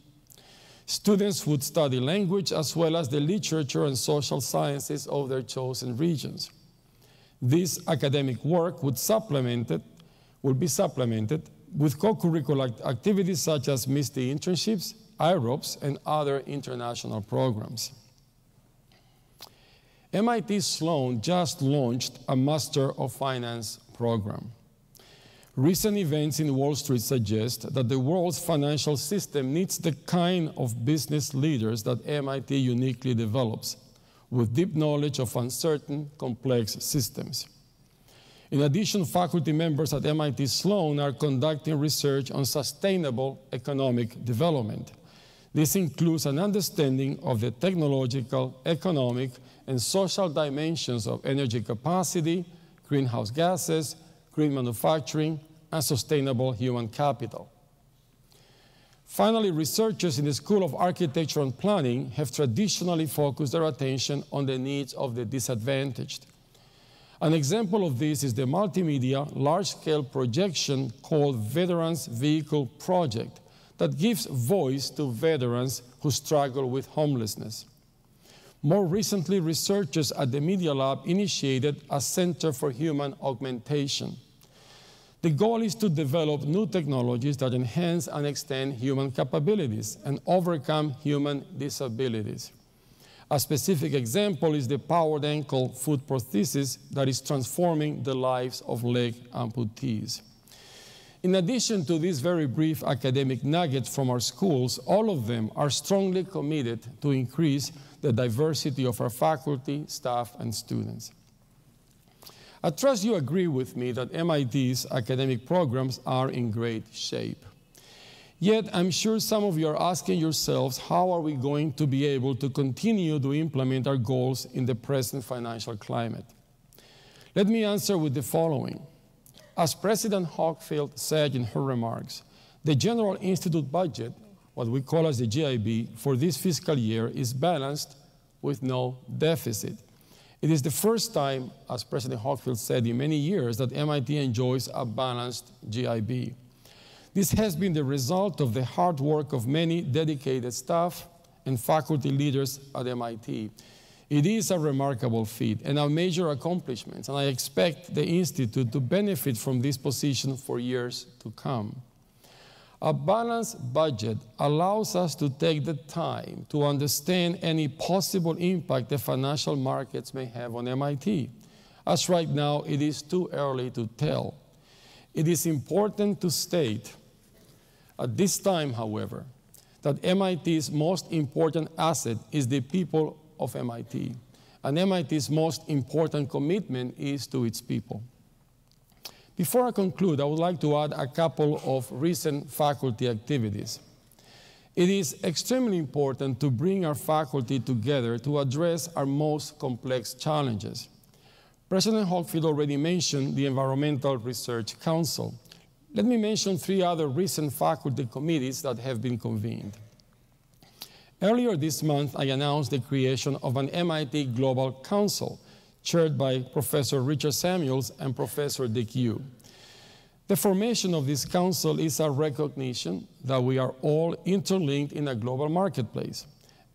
S8: Students would study language as well as the literature and social sciences of their chosen regions. This academic work would, supplemented, would be supplemented with co-curricular activities such as MISTI internships, IROPS, and other international programs. MIT Sloan just launched a Master of Finance program. Recent events in Wall Street suggest that the world's financial system needs the kind of business leaders that MIT uniquely develops, with deep knowledge of uncertain, complex systems. In addition, faculty members at MIT Sloan are conducting research on sustainable economic development. This includes an understanding of the technological, economic, and social dimensions of energy capacity, greenhouse gases, green manufacturing, and sustainable human capital. Finally, researchers in the School of Architecture and Planning have traditionally focused their attention on the needs of the disadvantaged. An example of this is the multimedia large-scale projection called Veterans Vehicle Project that gives voice to veterans who struggle with homelessness. More recently, researchers at the Media Lab initiated a Center for Human Augmentation. The goal is to develop new technologies that enhance and extend human capabilities and overcome human disabilities. A specific example is the powered ankle foot prosthesis that is transforming the lives of leg amputees. In addition to these very brief academic nuggets from our schools, all of them are strongly committed to increase the diversity of our faculty, staff, and students. I trust you agree with me that MIT's academic programs are in great shape. Yet, I'm sure some of you are asking yourselves, how are we going to be able to continue to implement our goals in the present financial climate? Let me answer with the following. As President Hockfield said in her remarks, the General Institute budget, what we call as the GIB, for this fiscal year is balanced with no deficit. It is the first time, as President Hockfield said, in many years that MIT enjoys a balanced GIB. This has been the result of the hard work of many dedicated staff and faculty leaders at MIT. It is a remarkable feat and a major accomplishment, and I expect the Institute to benefit from this position for years to come. A balanced budget allows us to take the time to understand any possible impact the financial markets may have on MIT, as right now it is too early to tell. It is important to state at this time, however, that MIT's most important asset is the people of MIT, and MIT's most important commitment is to its people. Before I conclude, I would like to add a couple of recent faculty activities. It is extremely important to bring our faculty together to address our most complex challenges. President Hockfield already mentioned the Environmental Research Council. Let me mention three other recent faculty committees that have been convened. Earlier this month, I announced the creation of an MIT Global Council chaired by Professor Richard Samuels and Professor Dick Yue. The formation of this council is a recognition that we are all interlinked in a global marketplace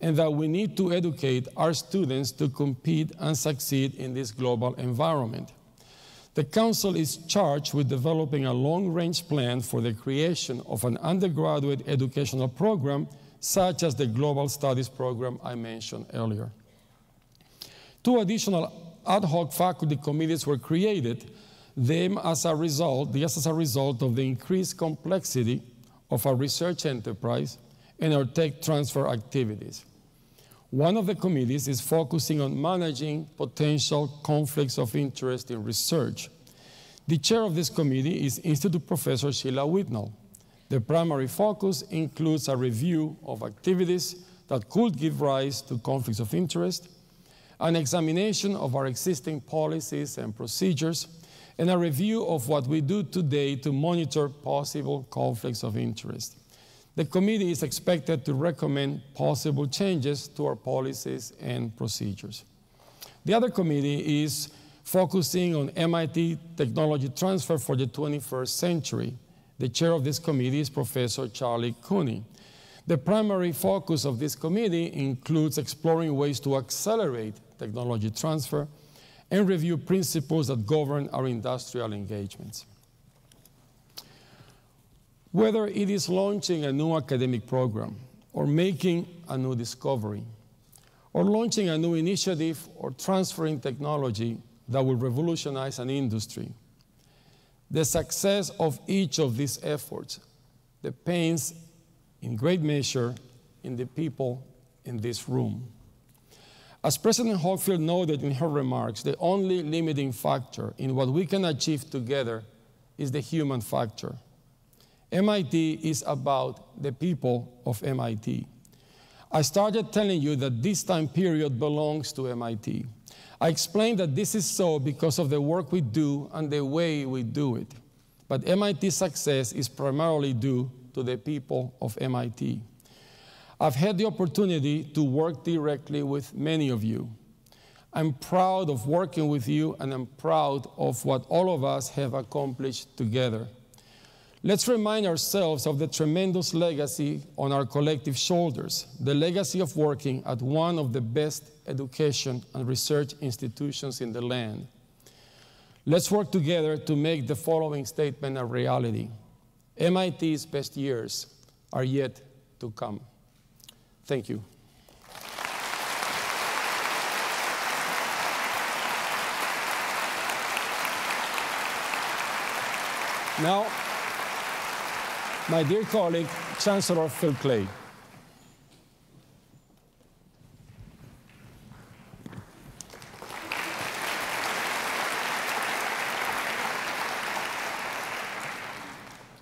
S8: and that we need to educate our students to compete and succeed in this global environment. The Council is charged with developing a long range plan for the creation of an undergraduate educational program, such as the Global Studies program I mentioned earlier. Two additional ad hoc faculty committees were created them as a result, just as a result of the increased complexity of our research enterprise and our tech transfer activities. One of the committees is focusing on managing potential conflicts of interest in research. The chair of this committee is Institute Professor Sheila Widnall. The primary focus includes a review of activities that could give rise to conflicts of interest, an examination of our existing policies and procedures, and a review of what we do today to monitor possible conflicts of interest. The committee is expected to recommend possible changes to our policies and procedures. The other committee is focusing on MIT technology transfer for the 21st century. The chair of this committee is Professor Charlie Cooney. The primary focus of this committee includes exploring ways to accelerate technology transfer and review principles that govern our industrial engagements. Whether it is launching a new academic program, or making a new discovery, or launching a new initiative, or transferring technology that will revolutionize an industry, the success of each of these efforts depends in great measure in the people in this room. As President Hockfield noted in her remarks, the only limiting factor in what we can achieve together is the human factor. MIT is about the people of MIT. I started telling you that this time period belongs to MIT. I explained that this is so because of the work we do and the way we do it. But MIT's success is primarily due to the people of MIT. I've had the opportunity to work directly with many of you. I'm proud of working with you, and I'm proud of what all of us have accomplished together. Let's remind ourselves of the tremendous legacy on our collective shoulders, the legacy of working at one of the best education and research institutions in the land. Let's work together to make the following statement a reality. MIT's best years are yet to come. Thank you. Now, my dear colleague, Chancellor Phil Clay.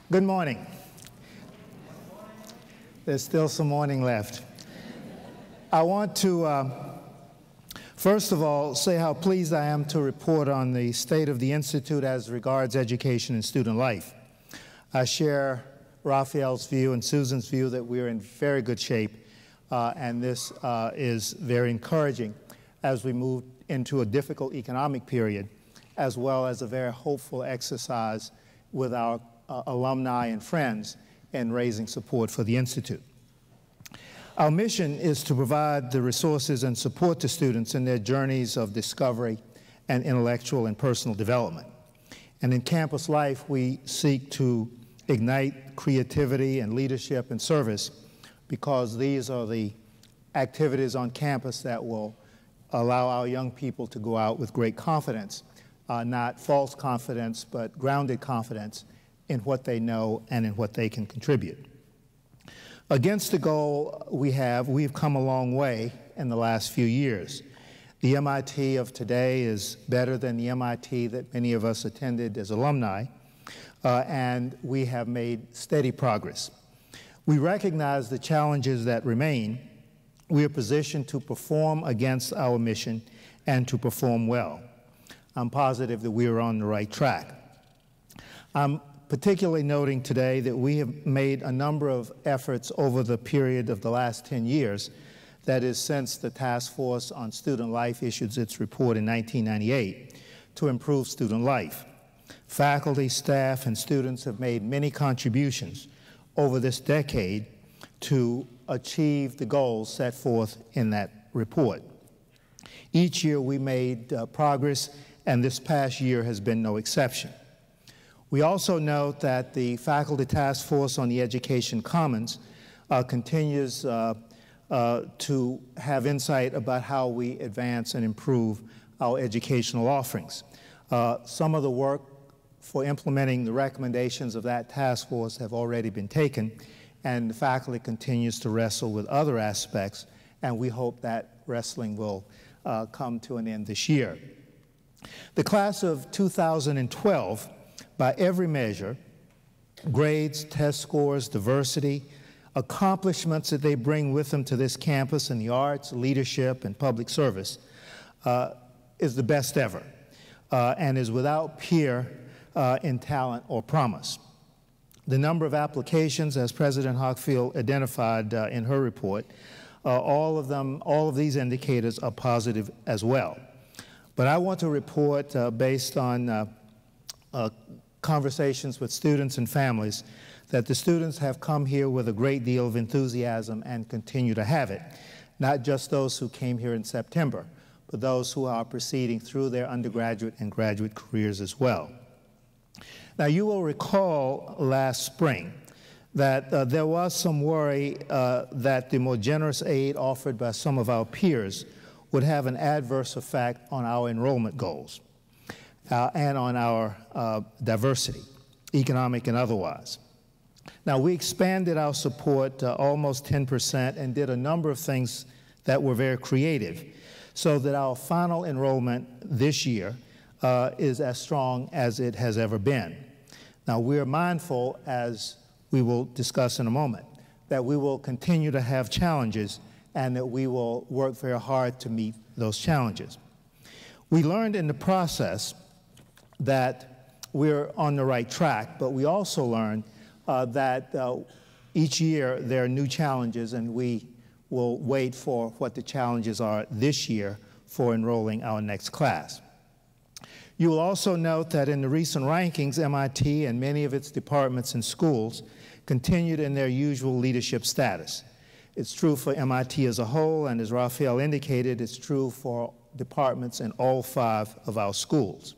S9: Good morning. There's still some morning left. I want to, uh, first of all, say how pleased I am to report on the state of the Institute as regards education and student life. I share Rafael's view and Susan's view that we're in very good shape, uh, and this uh, is very encouraging as we move into a difficult economic period, as well as a very hopeful exercise with our uh, alumni and friends in raising support for the Institute. Our mission is to provide the resources and support to students in their journeys of discovery and intellectual and personal development. And in campus life, we seek to ignite creativity and leadership and service because these are the activities on campus that will allow our young people to go out with great confidence, uh, not false confidence, but grounded confidence in what they know and in what they can contribute. Against the goal we have, we've come a long way in the last few years. The MIT of today is better than the MIT that many of us attended as alumni uh, and we have made steady progress. We recognize the challenges that remain. We are positioned to perform against our mission and to perform well. I'm positive that we are on the right track. I'm particularly noting today that we have made a number of efforts over the period of the last 10 years, that is, since the Task Force on Student Life issued its report in 1998, to improve student life. Faculty, staff, and students have made many contributions over this decade to achieve the goals set forth in that report. Each year we made uh, progress, and this past year has been no exception. We also note that the Faculty Task Force on the Education Commons uh, continues uh, uh, to have insight about how we advance and improve our educational offerings. Uh, some of the work for implementing the recommendations of that task force have already been taken, and the faculty continues to wrestle with other aspects, and we hope that wrestling will uh, come to an end this year. The class of 2012, by every measure, grades, test scores, diversity, accomplishments that they bring with them to this campus in the arts, leadership, and public service, uh, is the best ever uh, and is without peer uh, in talent or promise. The number of applications, as President Hockfield identified uh, in her report, uh, all of them, all of these indicators are positive as well. But I want to report, uh, based on uh, uh, conversations with students and families, that the students have come here with a great deal of enthusiasm and continue to have it. Not just those who came here in September, but those who are proceeding through their undergraduate and graduate careers as well. Now, you will recall last spring that uh, there was some worry uh, that the more generous aid offered by some of our peers would have an adverse effect on our enrollment goals uh, and on our uh, diversity, economic and otherwise. Now, we expanded our support almost 10% and did a number of things that were very creative so that our final enrollment this year uh, is as strong as it has ever been. Now, we're mindful, as we will discuss in a moment, that we will continue to have challenges and that we will work very hard to meet those challenges. We learned in the process that we're on the right track, but we also learned uh, that uh, each year there are new challenges, and we will wait for what the challenges are this year for enrolling our next class. You will also note that in the recent rankings, MIT and many of its departments and schools continued in their usual leadership status. It's true for MIT as a whole, and as Rafael indicated, it's true for departments in all five of our schools.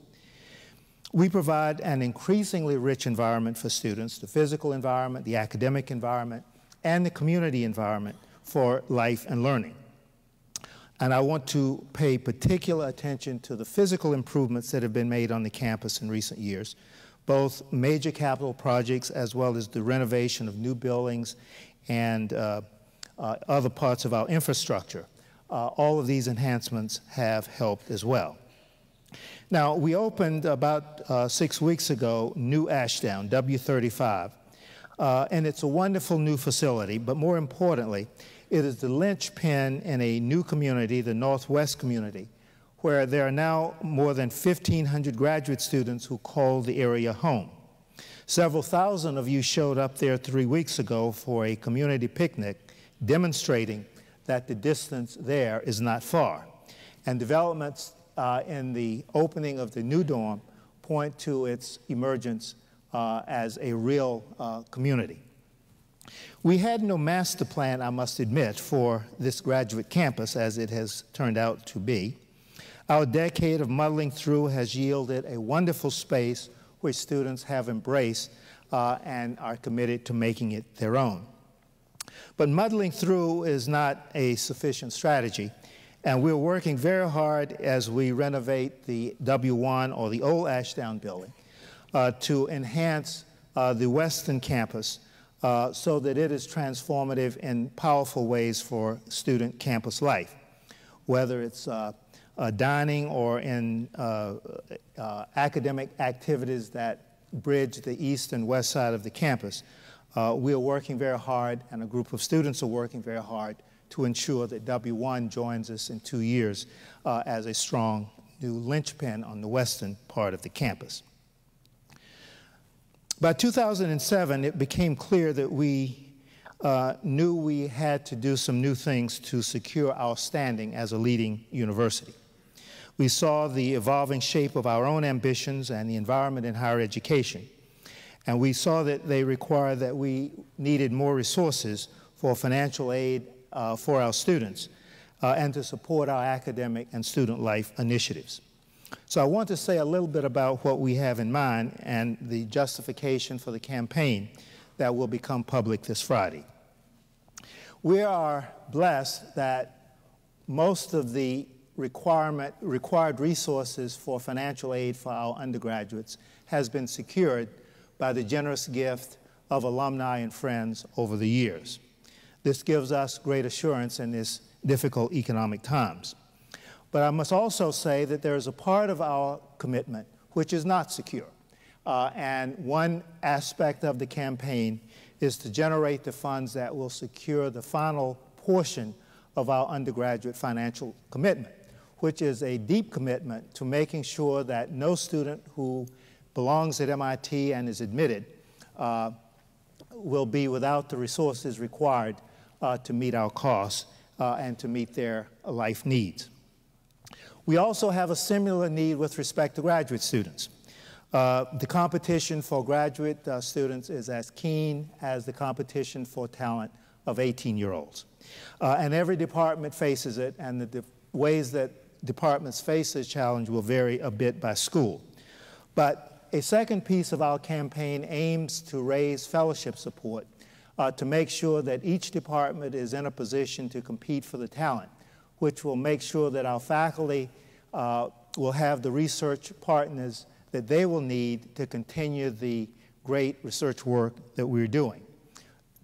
S9: We provide an increasingly rich environment for students, the physical environment, the academic environment, and the community environment for life and learning. And I want to pay particular attention to the physical improvements that have been made on the campus in recent years, both major capital projects as well as the renovation of new buildings and uh, uh, other parts of our infrastructure. Uh, all of these enhancements have helped as well. Now, we opened about uh, six weeks ago New Ashdown, W35, uh, and it's a wonderful new facility, but more importantly, it is the linchpin in a new community, the Northwest community, where there are now more than 1,500 graduate students who call the area home. Several thousand of you showed up there three weeks ago for a community picnic demonstrating that the distance there is not far. And developments uh, in the opening of the new dorm point to its emergence uh, as a real uh, community. We had no master plan, I must admit, for this graduate campus as it has turned out to be. Our decade of muddling through has yielded a wonderful space which students have embraced uh, and are committed to making it their own. But muddling through is not a sufficient strategy. And we're working very hard as we renovate the W1 or the old Ashdown building uh, to enhance uh, the Western campus uh, so that it is transformative in powerful ways for student campus life, whether it's uh, uh, dining or in uh, academic activities that bridge the east and west side of the campus. Uh, we are working very hard, and a group of students are working very hard to ensure that W1 joins us in two years uh, as a strong new linchpin on the western part of the campus. By 2007, it became clear that we uh, knew we had to do some new things to secure our standing as a leading university. We saw the evolving shape of our own ambitions and the environment in higher education and we saw that they required that we needed more resources for financial aid uh, for our students uh, and to support our academic and student life initiatives. So I want to say a little bit about what we have in mind and the justification for the campaign that will become public this Friday. We are blessed that most of the requirement, required resources for financial aid for our undergraduates has been secured by the generous gift of alumni and friends over the years. This gives us great assurance in these difficult economic times. But I must also say that there is a part of our commitment which is not secure. Uh, and one aspect of the campaign is to generate the funds that will secure the final portion of our undergraduate financial commitment, which is a deep commitment to making sure that no student who belongs at MIT and is admitted uh, will be without the resources required uh, to meet our costs uh, and to meet their life needs. We also have a similar need with respect to graduate students. Uh, the competition for graduate uh, students is as keen as the competition for talent of 18 year olds. Uh, and every department faces it, and the ways that departments face this challenge will vary a bit by school. But a second piece of our campaign aims to raise fellowship support uh, to make sure that each department is in a position to compete for the talent, which will make sure that our faculty uh, will have the research partners that they will need to continue the great research work that we're doing.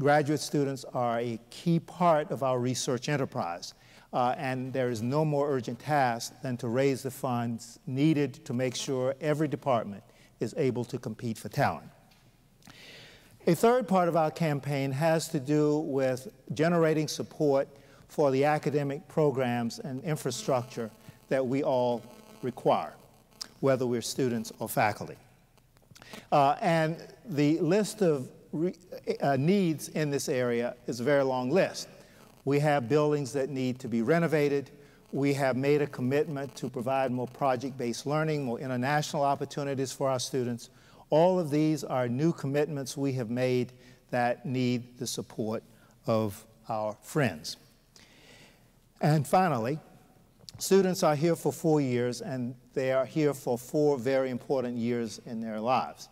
S9: Graduate students are a key part of our research enterprise, uh, and there is no more urgent task than to raise the funds needed to make sure every department is able to compete for talent. A third part of our campaign has to do with generating support for the academic programs and infrastructure that we all require whether we're students or faculty. Uh, and the list of uh, needs in this area is a very long list. We have buildings that need to be renovated. We have made a commitment to provide more project-based learning, more international opportunities for our students. All of these are new commitments we have made that need the support of our friends. And finally, Students are here for four years, and they are here for four very important years in their lives.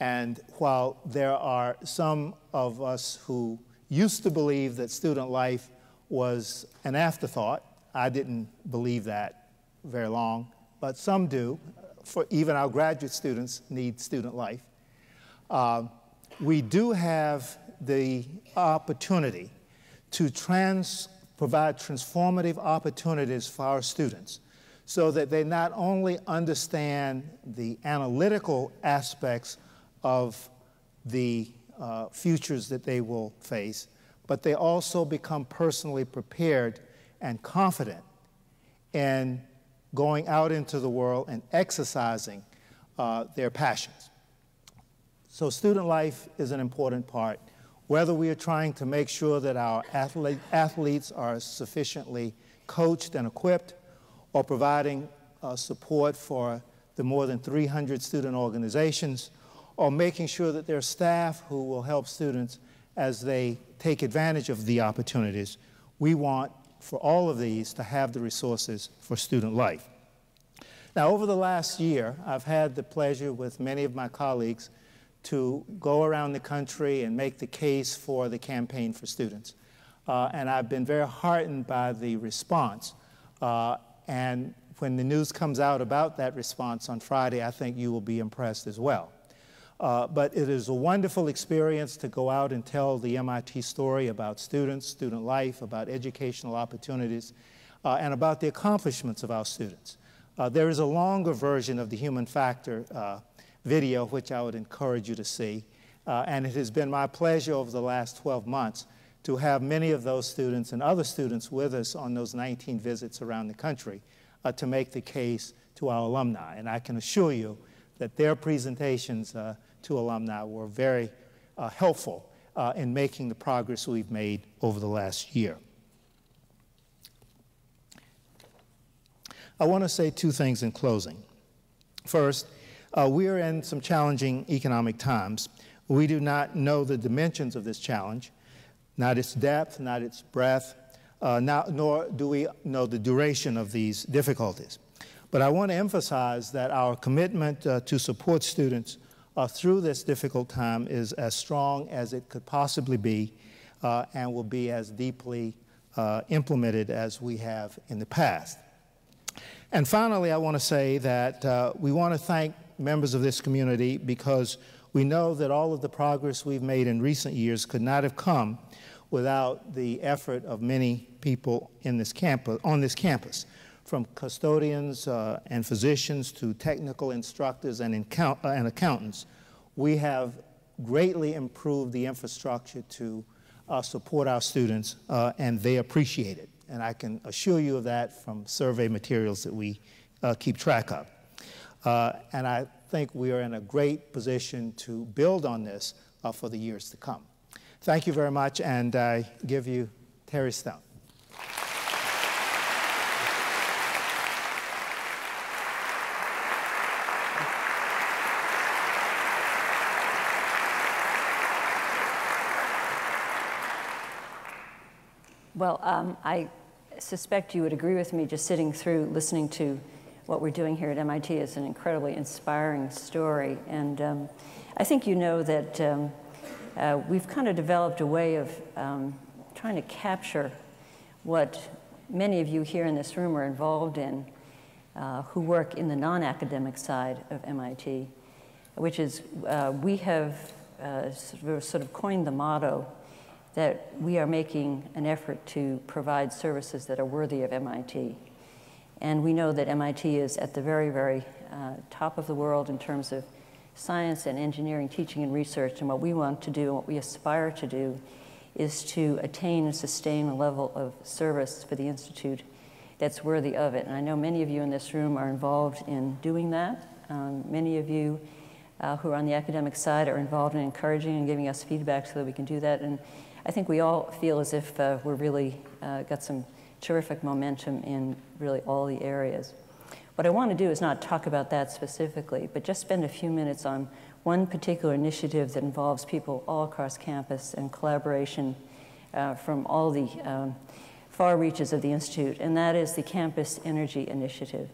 S9: And while there are some of us who used to believe that student life was an afterthought, I didn't believe that very long, but some do. For even our graduate students need student life. Uh, we do have the opportunity to trans provide transformative opportunities for our students so that they not only understand the analytical aspects of the uh, futures that they will face, but they also become personally prepared and confident in going out into the world and exercising uh, their passions. So, student life is an important part whether we are trying to make sure that our athlete, athletes are sufficiently coached and equipped, or providing uh, support for the more than 300 student organizations, or making sure that there are staff who will help students as they take advantage of the opportunities. We want for all of these to have the resources for student life. Now, over the last year, I've had the pleasure with many of my colleagues to go around the country and make the case for the campaign for students. Uh, and I've been very heartened by the response. Uh, and when the news comes out about that response on Friday, I think you will be impressed as well. Uh, but it is a wonderful experience to go out and tell the MIT story about students, student life, about educational opportunities, uh, and about the accomplishments of our students. Uh, there is a longer version of the human factor uh, video, which I would encourage you to see. Uh, and it has been my pleasure over the last 12 months to have many of those students and other students with us on those 19 visits around the country uh, to make the case to our alumni. And I can assure you that their presentations uh, to alumni were very uh, helpful uh, in making the progress we've made over the last year. I want to say two things in closing. First, uh, we are in some challenging economic times. We do not know the dimensions of this challenge, not its depth, not its breadth, uh, not, nor do we know the duration of these difficulties. But I want to emphasize that our commitment uh, to support students uh, through this difficult time is as strong as it could possibly be uh, and will be as deeply uh, implemented as we have in the past. And finally, I want to say that uh, we want to thank members of this community because we know that all of the progress we've made in recent years could not have come without the effort of many people in this campus, on this campus, from custodians uh, and physicians to technical instructors and, account, uh, and accountants. We have greatly improved the infrastructure to uh, support our students, uh, and they appreciate it. And I can assure you of that from survey materials that we uh, keep track of. Uh, and I think we are in a great position to build on this for the years to come. Thank you very much, and I give you Terry Stone.
S10: Well, um, I suspect you would agree with me just sitting through listening to what we're doing here at MIT is an incredibly inspiring story. And um, I think you know that um, uh, we've kind of developed a way of um, trying to capture what many of you here in this room are involved in uh, who work in the non-academic side of MIT, which is uh, we have uh, sort of coined the motto that we are making an effort to provide services that are worthy of MIT. And we know that MIT is at the very, very uh, top of the world in terms of science and engineering teaching and research. And what we want to do what we aspire to do is to attain and sustain a level of service for the Institute that's worthy of it. And I know many of you in this room are involved in doing that. Um, many of you uh, who are on the academic side are involved in encouraging and giving us feedback so that we can do that. And I think we all feel as if uh, we're really uh, got some terrific momentum in really all the areas. What I want to do is not talk about that specifically, but just spend a few minutes on one particular initiative that involves people all across campus and collaboration uh, from all the um, far reaches of the Institute, and that is the Campus Energy Initiative.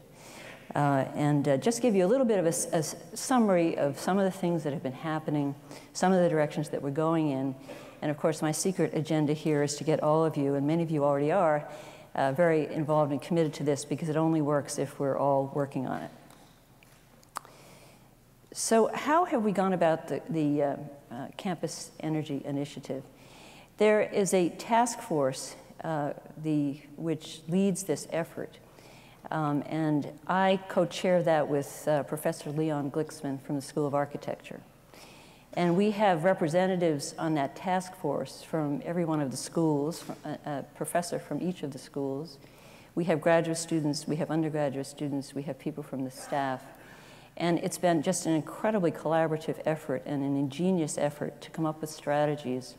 S10: Uh, and uh, just give you a little bit of a, a, summary of some of the things that have been happening, some of the directions that we're going in, and of course, my secret agenda here is to get all of you, and many of you already are, uh, very involved and committed to this because it only works if we're all working on it. So how have we gone about the, the uh, uh, Campus Energy Initiative? There is a task force uh, the, which leads this effort. Um, and I co-chair that with uh, Professor Leon Glicksman from the School of Architecture. And we have representatives on that task force from every one of the schools, a, a, professor from each of the schools. We have graduate students, we have undergraduate students, we have people from the staff. And it's been just an incredibly collaborative effort and an ingenious effort to come up with strategies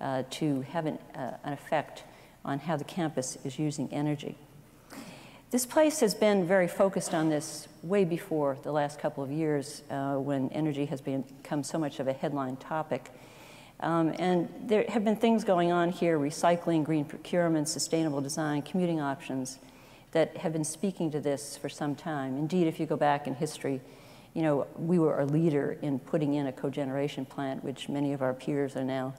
S10: uh, to have an, uh, an effect on how the campus is using energy. This place has been very focused on this way before the last couple of years uh, when energy has become so much of a headline topic. Um, and there have been things going on here, recycling, green procurement, sustainable design, commuting options, that have been speaking to this for some time. Indeed, if you go back in history, you know, we were a leader in putting in a cogeneration plant, which many of our peers are now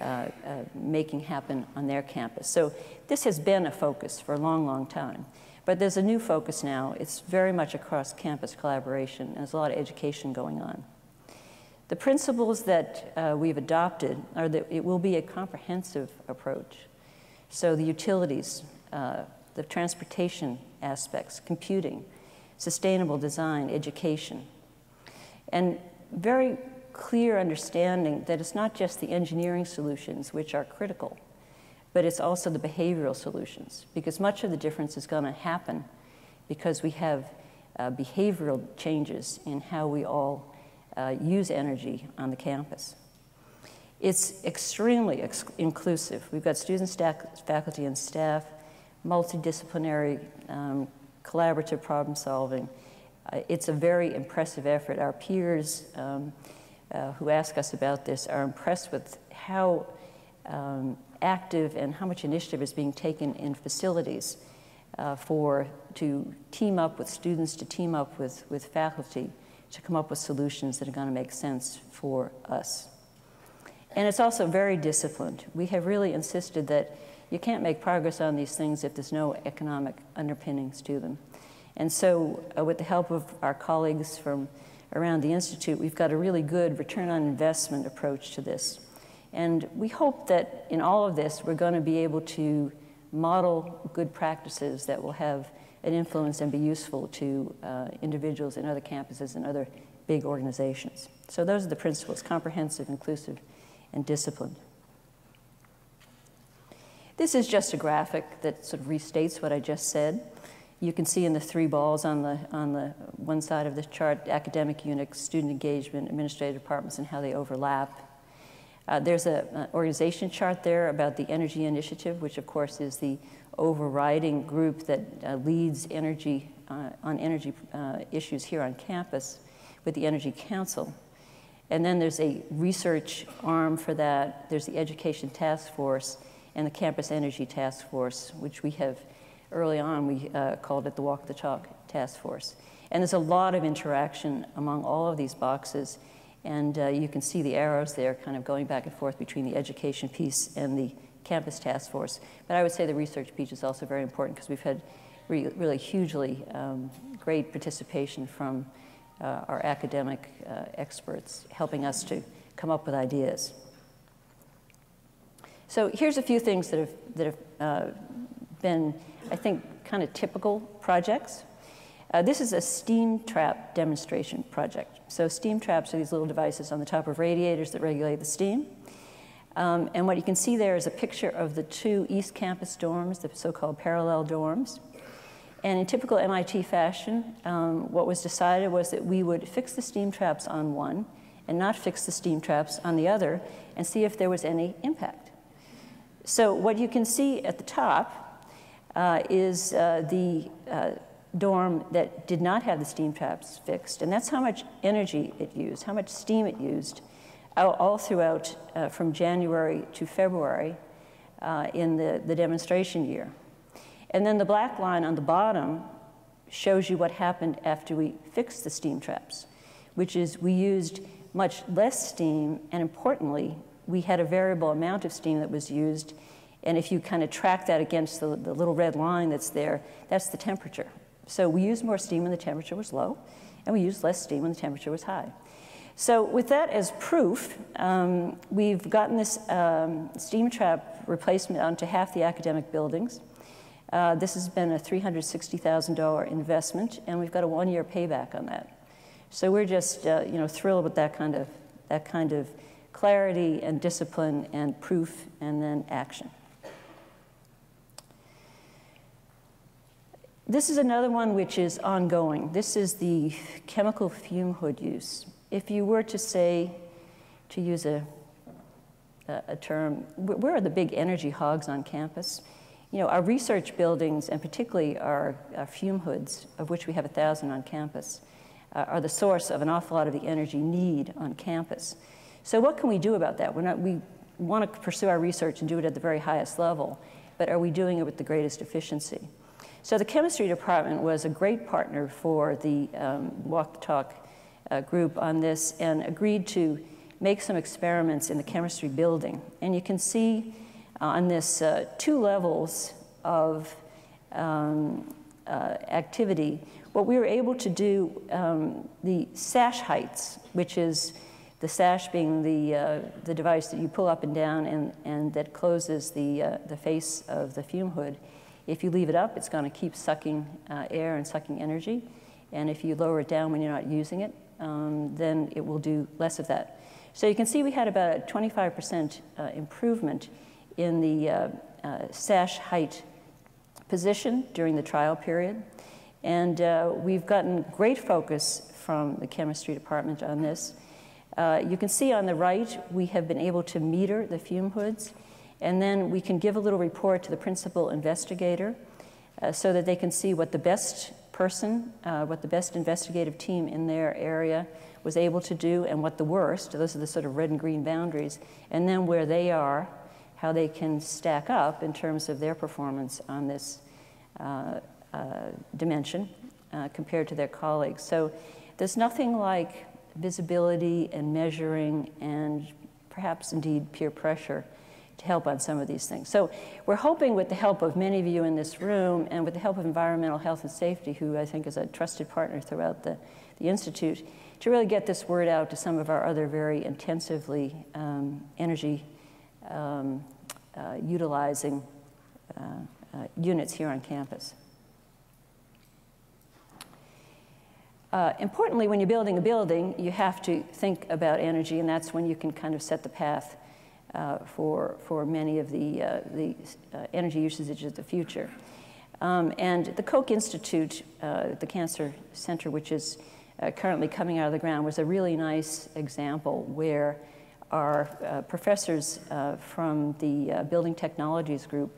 S10: uh, uh, making happen on their campus. So this has been a focus for a long, long time. But there's a new focus now. It's very much across campus collaboration. and There's a lot of education going on. The principles that uh, we've adopted are that it will be a comprehensive approach. So the utilities, uh, the transportation aspects, computing, sustainable design, education, and very clear understanding that it's not just the engineering solutions which are critical, but it's also the behavioral solutions because much of the difference is going to happen because we have uh, behavioral changes in how we all uh, use energy on the campus. It's extremely ex inclusive. We've got students, faculty, and staff, multidisciplinary, um, collaborative problem solving. Uh, it's a very impressive effort. Our peers um, uh, who ask us about this are impressed with how um, active and how much initiative is being taken in facilities uh, for to team up with students, to team up with, with faculty, to come up with solutions that are going to make sense for us. And it's also very disciplined. We have really insisted that you can't make progress on these things if there's no economic underpinnings to them. And so, uh, with the help of our colleagues from around the Institute, we've got a really good return on investment approach to this. And we hope that in all of this, we're going to be able to model good practices that will have an influence and be useful to uh, individuals in other campuses and other big organizations. So those are the principles, comprehensive, inclusive, and disciplined. This is just a graphic that sort of restates what I just said. You can see in the three balls on the, on the one side of the chart, academic units, student engagement, administrative departments, and how they overlap. Uh, there's an organization chart there about the Energy Initiative, which of course is the overriding group that uh, leads energy uh, on energy uh, issues here on campus with the Energy Council. And then there's a research arm for that. There's the Education Task Force and the Campus Energy Task Force, which we have early on, we uh, called it the Walk the Talk Task Force. And there's a lot of interaction among all of these boxes. And uh, you can see the arrows there kind of going back and forth between the education piece and the campus task force. But I would say the research piece is also very important because we've had re really hugely um, great participation from uh, our academic uh, experts helping us to come up with ideas. So here's a few things that have, that have uh, been, I think, kind of typical projects. Uh, this is a steam trap demonstration project. So steam traps are these little devices on the top of radiators that regulate the steam. Um, and what you can see there is a picture of the two East Campus dorms, the so-called parallel dorms. And in typical MIT fashion, um, what was decided was that we would fix the steam traps on one and not fix the steam traps on the other and see if there was any impact. So what you can see at the top uh, is uh, the uh, dorm that did not have the steam traps fixed, and that's how much energy it used, how much steam it used all throughout uh, from January to February uh, in the, the demonstration year. And then the black line on the bottom shows you what happened after we fixed the steam traps, which is we used much less steam, and importantly, we had a variable amount of steam that was used. And if you kind of track that against the, the little red line that's there, that's the temperature. So we used more steam when the temperature was low, and we used less steam when the temperature was high. So with that as proof, um, we've gotten this um, steam trap replacement onto half the academic buildings. Uh, this has been a $360,000 investment, and we've got a one-year payback on that. So we're just, uh, you know, thrilled with that kind of that kind of clarity and discipline and proof, and then action. This is another one which is ongoing. This is the chemical fume hood use if you were to say, to use a, a term, where are the big energy hogs on campus? You know, our research buildings, and particularly our, our fume hoods, of which we have a thousand on campus, uh, are the source of an awful lot of the energy need on campus. So what can we do about that? We're not, we want to pursue our research and do it at the very highest level, but are we doing it with the greatest efficiency? So the chemistry department was a great partner for the um, Walk the Talk uh, group on this and agreed to make some experiments in the chemistry building. And you can see on this uh, two levels of um, uh, activity, what we were able to do, um, the sash heights, which is the sash being the, uh, the device that you pull up and down and, and that closes the, uh, the face of the fume hood. If you leave it up, it's going to keep sucking uh, air and sucking energy. And if you lower it down when you're not using it, um, then it will do less of that. So you can see we had about a 25% uh, improvement in the uh, uh, sash height position during the trial period. And uh, we've gotten great focus from the chemistry department on this. Uh, you can see on the right, we have been able to meter the fume hoods, and then we can give a little report to the principal investigator uh, so that they can see what the best person, uh, what the best investigative team in their area was able to do, and what the worst, those are the sort of red and green boundaries, and then where they are, how they can stack up in terms of their performance on this uh, uh, dimension uh, compared to their colleagues. So there's nothing like visibility and measuring and perhaps indeed peer pressure to help on some of these things. So we're hoping with the help of many of you in this room and with the help of environmental health and safety, who I think is a trusted partner throughout the, the Institute, to really get this word out to some of our other very intensively um, energy um, uh, utilizing uh, uh, units here on campus. Uh, importantly, when you're building a building, you have to think about energy, and that's when you can kind of set the path uh, for, for many of the, uh, the uh, energy usages of the future. Um, and the Koch Institute, uh, the Cancer Center, which is uh, currently coming out of the ground, was a really nice example where our professors from the Building Technologies Group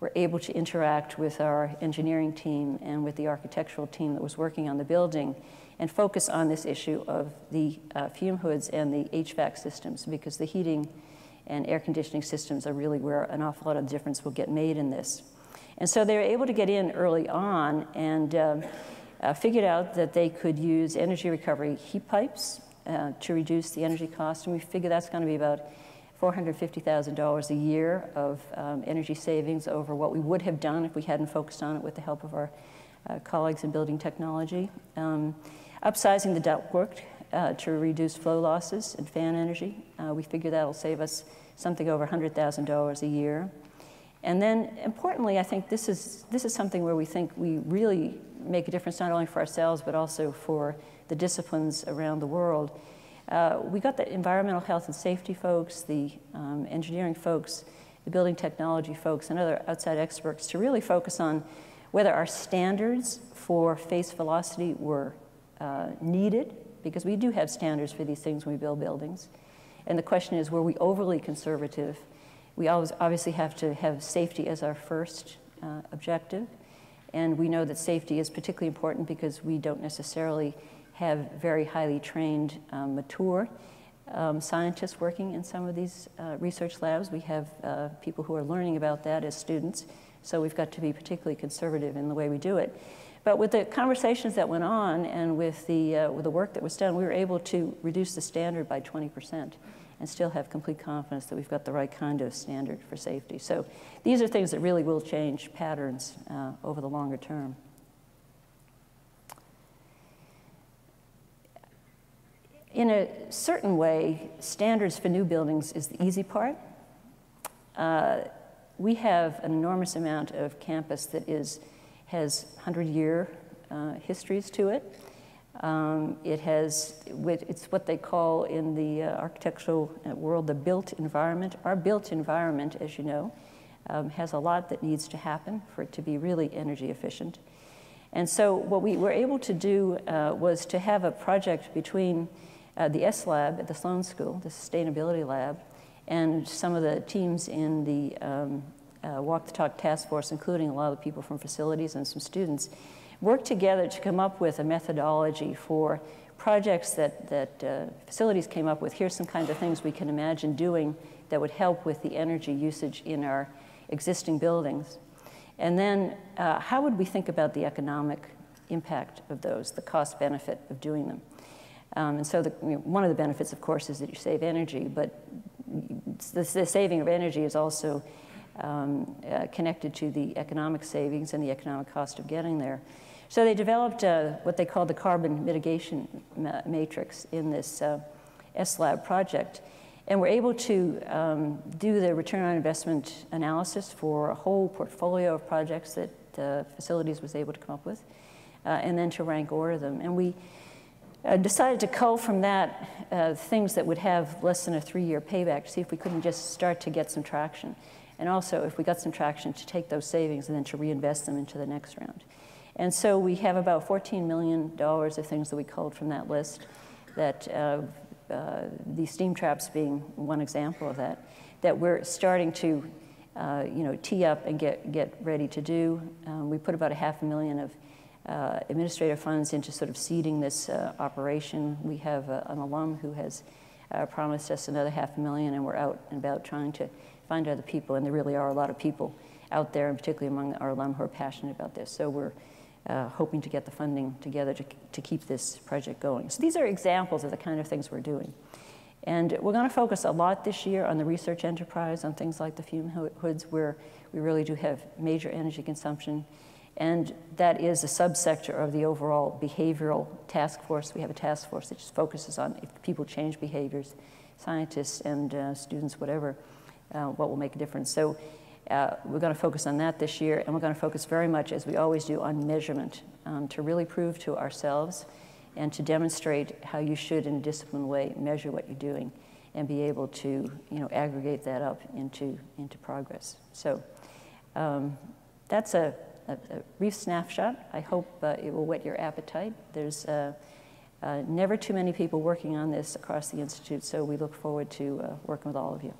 S10: were able to interact with our engineering team and with the architectural team that was working on the building and focus on this issue of the uh, fume hoods and the HVAC systems because the heating and air conditioning systems are really where an awful lot of difference will get made in this. And so they were able to get in early on and um, uh, figured out that they could use energy recovery heat pipes uh, to reduce the energy cost. And we figure that's going to be about $450,000 a year of um, energy savings over what we would have done if we hadn't focused on it with the help of our uh, colleagues in building technology. Um, upsizing the ductwork uh, to reduce flow losses and fan energy. Uh, we figure that'll save us something over $100,000 a year. And then importantly, I think this is, this is something where we think we really make a difference not only for ourselves but also for the disciplines around the world uh, we got the environmental health and safety folks, the um, engineering folks, the building technology folks, and other outside experts to really focus on whether our standards for face velocity were uh, needed, because we do have standards for these things when we build buildings. And the question is, were we overly conservative? We always obviously have to have safety as our first uh, objective. And we know that safety is particularly important because we don't necessarily have very highly trained, um, mature um, scientists working in some of these uh, research labs. We have uh, people who are learning about that as students, so we've got to be particularly conservative in the way we do it. But with the conversations that went on and with the, uh, with the work that was done, we were able to reduce the standard by 20% and still have complete confidence that we've got the right kind of standard for safety. So these are things that really will change patterns uh, over the longer term. in a certain way, standards for new buildings is the easy part. Uh, we have an enormous amount of campus that is, has 100-year uh, histories to it. Um, it has, it's what they call in the uh, architectural world the built environment. Our built environment, as you know, um, has a lot that needs to happen for it to be really energy efficient. And so what we were able to do uh, was to have a project between uh, the S Lab at the Sloan School, the Sustainability Lab, and some of the teams in the um, uh, Walk the Talk Task Force, including a lot of people from facilities and some students, worked together to come up with a methodology for projects that, that uh, facilities came up with. Here's some kinds of things we can imagine doing that would help with the energy usage in our existing buildings. And then uh, how would we think about the economic impact of those, the cost benefit of doing them? Um, and so the, you know, one of the benefits, of course, is that you save energy, but the, the saving of energy is also um, uh, connected to the economic savings and the economic cost of getting there. So they developed uh, what they called the carbon mitigation ma matrix in this uh, SLAB project. And we're able to um, do the return on investment analysis for a whole portfolio of projects that uh, facilities was able to come up with, uh, and then to rank order them. And we uh, decided to cull from that uh, things that would have less than a three-year payback to see if we couldn't just start to get some traction. And also, if we got some traction, to take those savings and then to reinvest them into the next round. And so we have about $14 million of things that we culled from that list, that uh, uh, the steam traps being one example of that, that we're starting to uh, you know, tee up and get, get ready to do. Um, we put about a half a million of uh, administrative funds into sort of seeding this uh, operation. We have uh, an alum who has uh, promised us another half a million, and we're out and about trying to find other people. And there really are a lot of people out there, and particularly among our alum who are passionate about this. So we're uh, hoping to get the funding together to, to keep this project going. So these are examples of the kind of things we're doing. And we're going to focus a lot this year on the research enterprise, on things like the fume hoods, where we really do have major energy consumption And that is a subsector of the overall behavioral task force. We have a task force that just focuses on if people change behaviors, scientists and uh, students, whatever, uh, what will make a difference. So uh, we're going to focus on that this year, and we're going to focus very much, as we always do, on measurement um, to really prove to ourselves and to demonstrate how you should, in a disciplined way, measure what you're doing and be able to, you know, aggregate that up into, into progress. So um, that's a, a, a, brief snapshot. I hope uh, it will whet your appetite. There's uh, uh, never too many people working on this across the Institute, so we look forward to uh, working with all of you.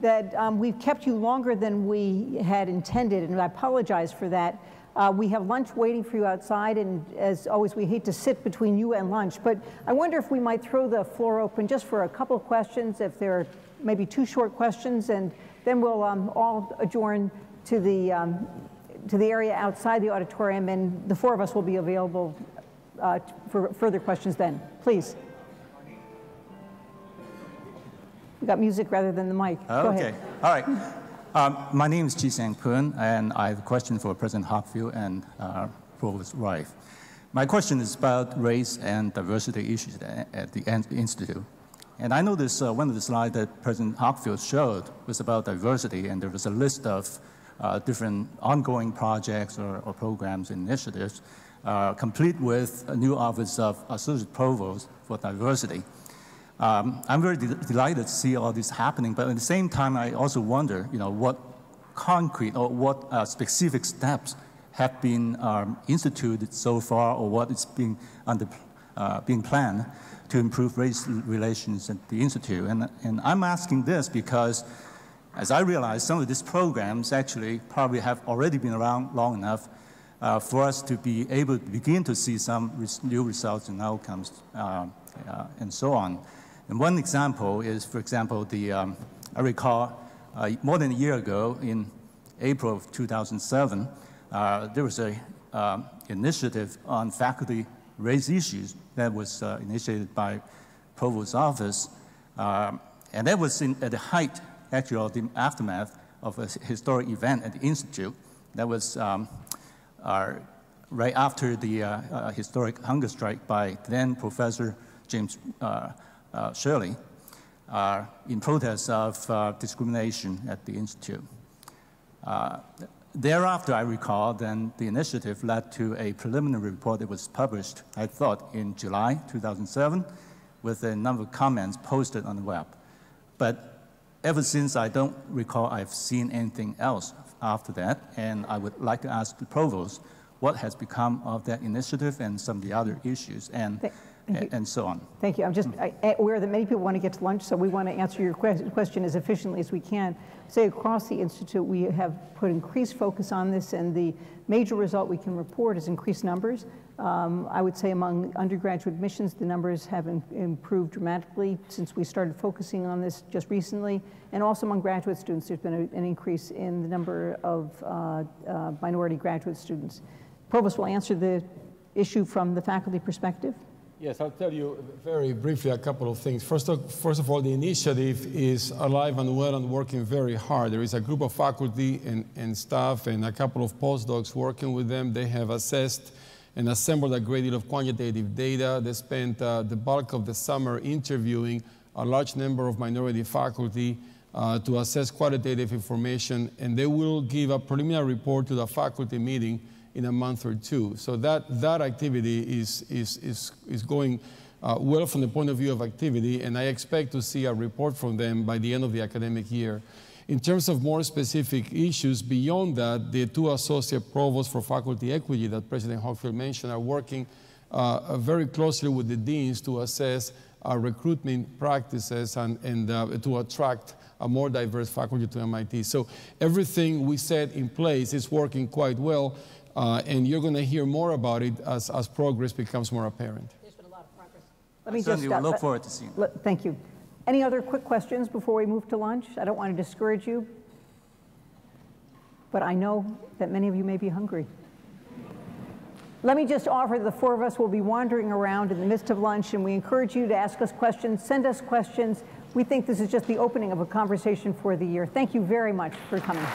S1: That um, we've kept you longer than we had intended, and I apologize for that. Uh, we have lunch waiting for you outside, and as always, we hate to sit between you and lunch, but I wonder if we might throw the floor open just for a couple of questions, if there are maybe two short questions, and then we'll um, all adjourn to the, um, to the area outside the auditorium, and the four of us will be available uh, for further questions then. Please. You got music rather than the mic. Go
S11: okay. All right. Um, my name is Ji Sang Poon, and I have a question for President Hockfield and uh, Provost Reif. My question is about race and diversity issues at the Institute. And I noticed uh, one of the slides that President Hockfield showed was about diversity, and there was a list of uh, different ongoing projects or, or programs and initiatives, uh, complete with a new Office of Associate Provost for Diversity. Um, I'm very de delighted to see all this happening, but at the same time, I also wonder, you know, what concrete or what uh, specific steps have been um, instituted so far, or what is being under uh, being planned to improve race relations at the institute. And, and I'm asking this because, as I realize, some of these programs actually probably have already been around long enough uh, for us to be able to begin to see some res new results and outcomes uh, uh, and so on. And one example is, for example, the, um, I recall uh, more than a year ago, in April of 2007, uh, there was an um, initiative on faculty race issues that was uh, initiated by Provost's office. Um, and that was in, at the height, actually, of the aftermath of a historic event at the Institute. That was um, right after the uh, uh, historic hunger strike by then Professor James uh, Sherley uh, in protest of uh, discrimination at the Institute. thereafter, I recall, then the initiative led to a preliminary report that was published, I thought, in July 2007, with a number of comments posted on the web. But ever since, I don't recall I've seen anything else after that, and I would like to ask the provost what has become of that initiative and some of the other issues. And and so on.
S1: Thank you. I'm just aware that many people want to get to lunch, so we want to answer your question as efficiently as we can. Say across the Institute, we have put increased focus on this, and the major result we can report is increased numbers. Um, I would say among undergraduate admissions, the numbers have in, improved dramatically since we started focusing on this just recently. And also among graduate students, there's been a, an increase in the number of uh, uh, minority graduate students. Provost will answer the issue from the faculty perspective.
S8: Yes, I'll tell you very briefly a couple of things. First of, first of all, the initiative is alive and well and working very hard. There is a group of faculty and, and staff and a couple of postdocs working with them. They have assessed and assembled a great deal of quantitative data. They spent uh, the bulk of the summer interviewing a large number of minority faculty uh, to assess qualitative information, and they will give a preliminary report to the faculty meeting in a month or two. So that, that activity is, is, is, is going uh, well from the point of view of activity, and I expect to see a report from them by the end of the academic year. In terms of more specific issues, beyond that, the two associate provosts for faculty equity that President Hockfield mentioned are working uh, very closely with the deans to assess our recruitment practices and, and uh, to attract a more diverse faculty to MIT. So everything we set in place is working quite well. Uh, and you're going to hear more about it as, as progress becomes more apparent.
S1: There's been a lot of progress.
S11: Let me just look forward to seeing.
S1: Thank you. Any other quick questions before we move to lunch? I don't want to discourage you. but I know that many of you may be hungry. Let me just offer that the four of us will be wandering around in the midst of lunch, and we encourage you to ask us questions, send us questions. We think this is just the opening of a conversation for the year. Thank you very much for coming.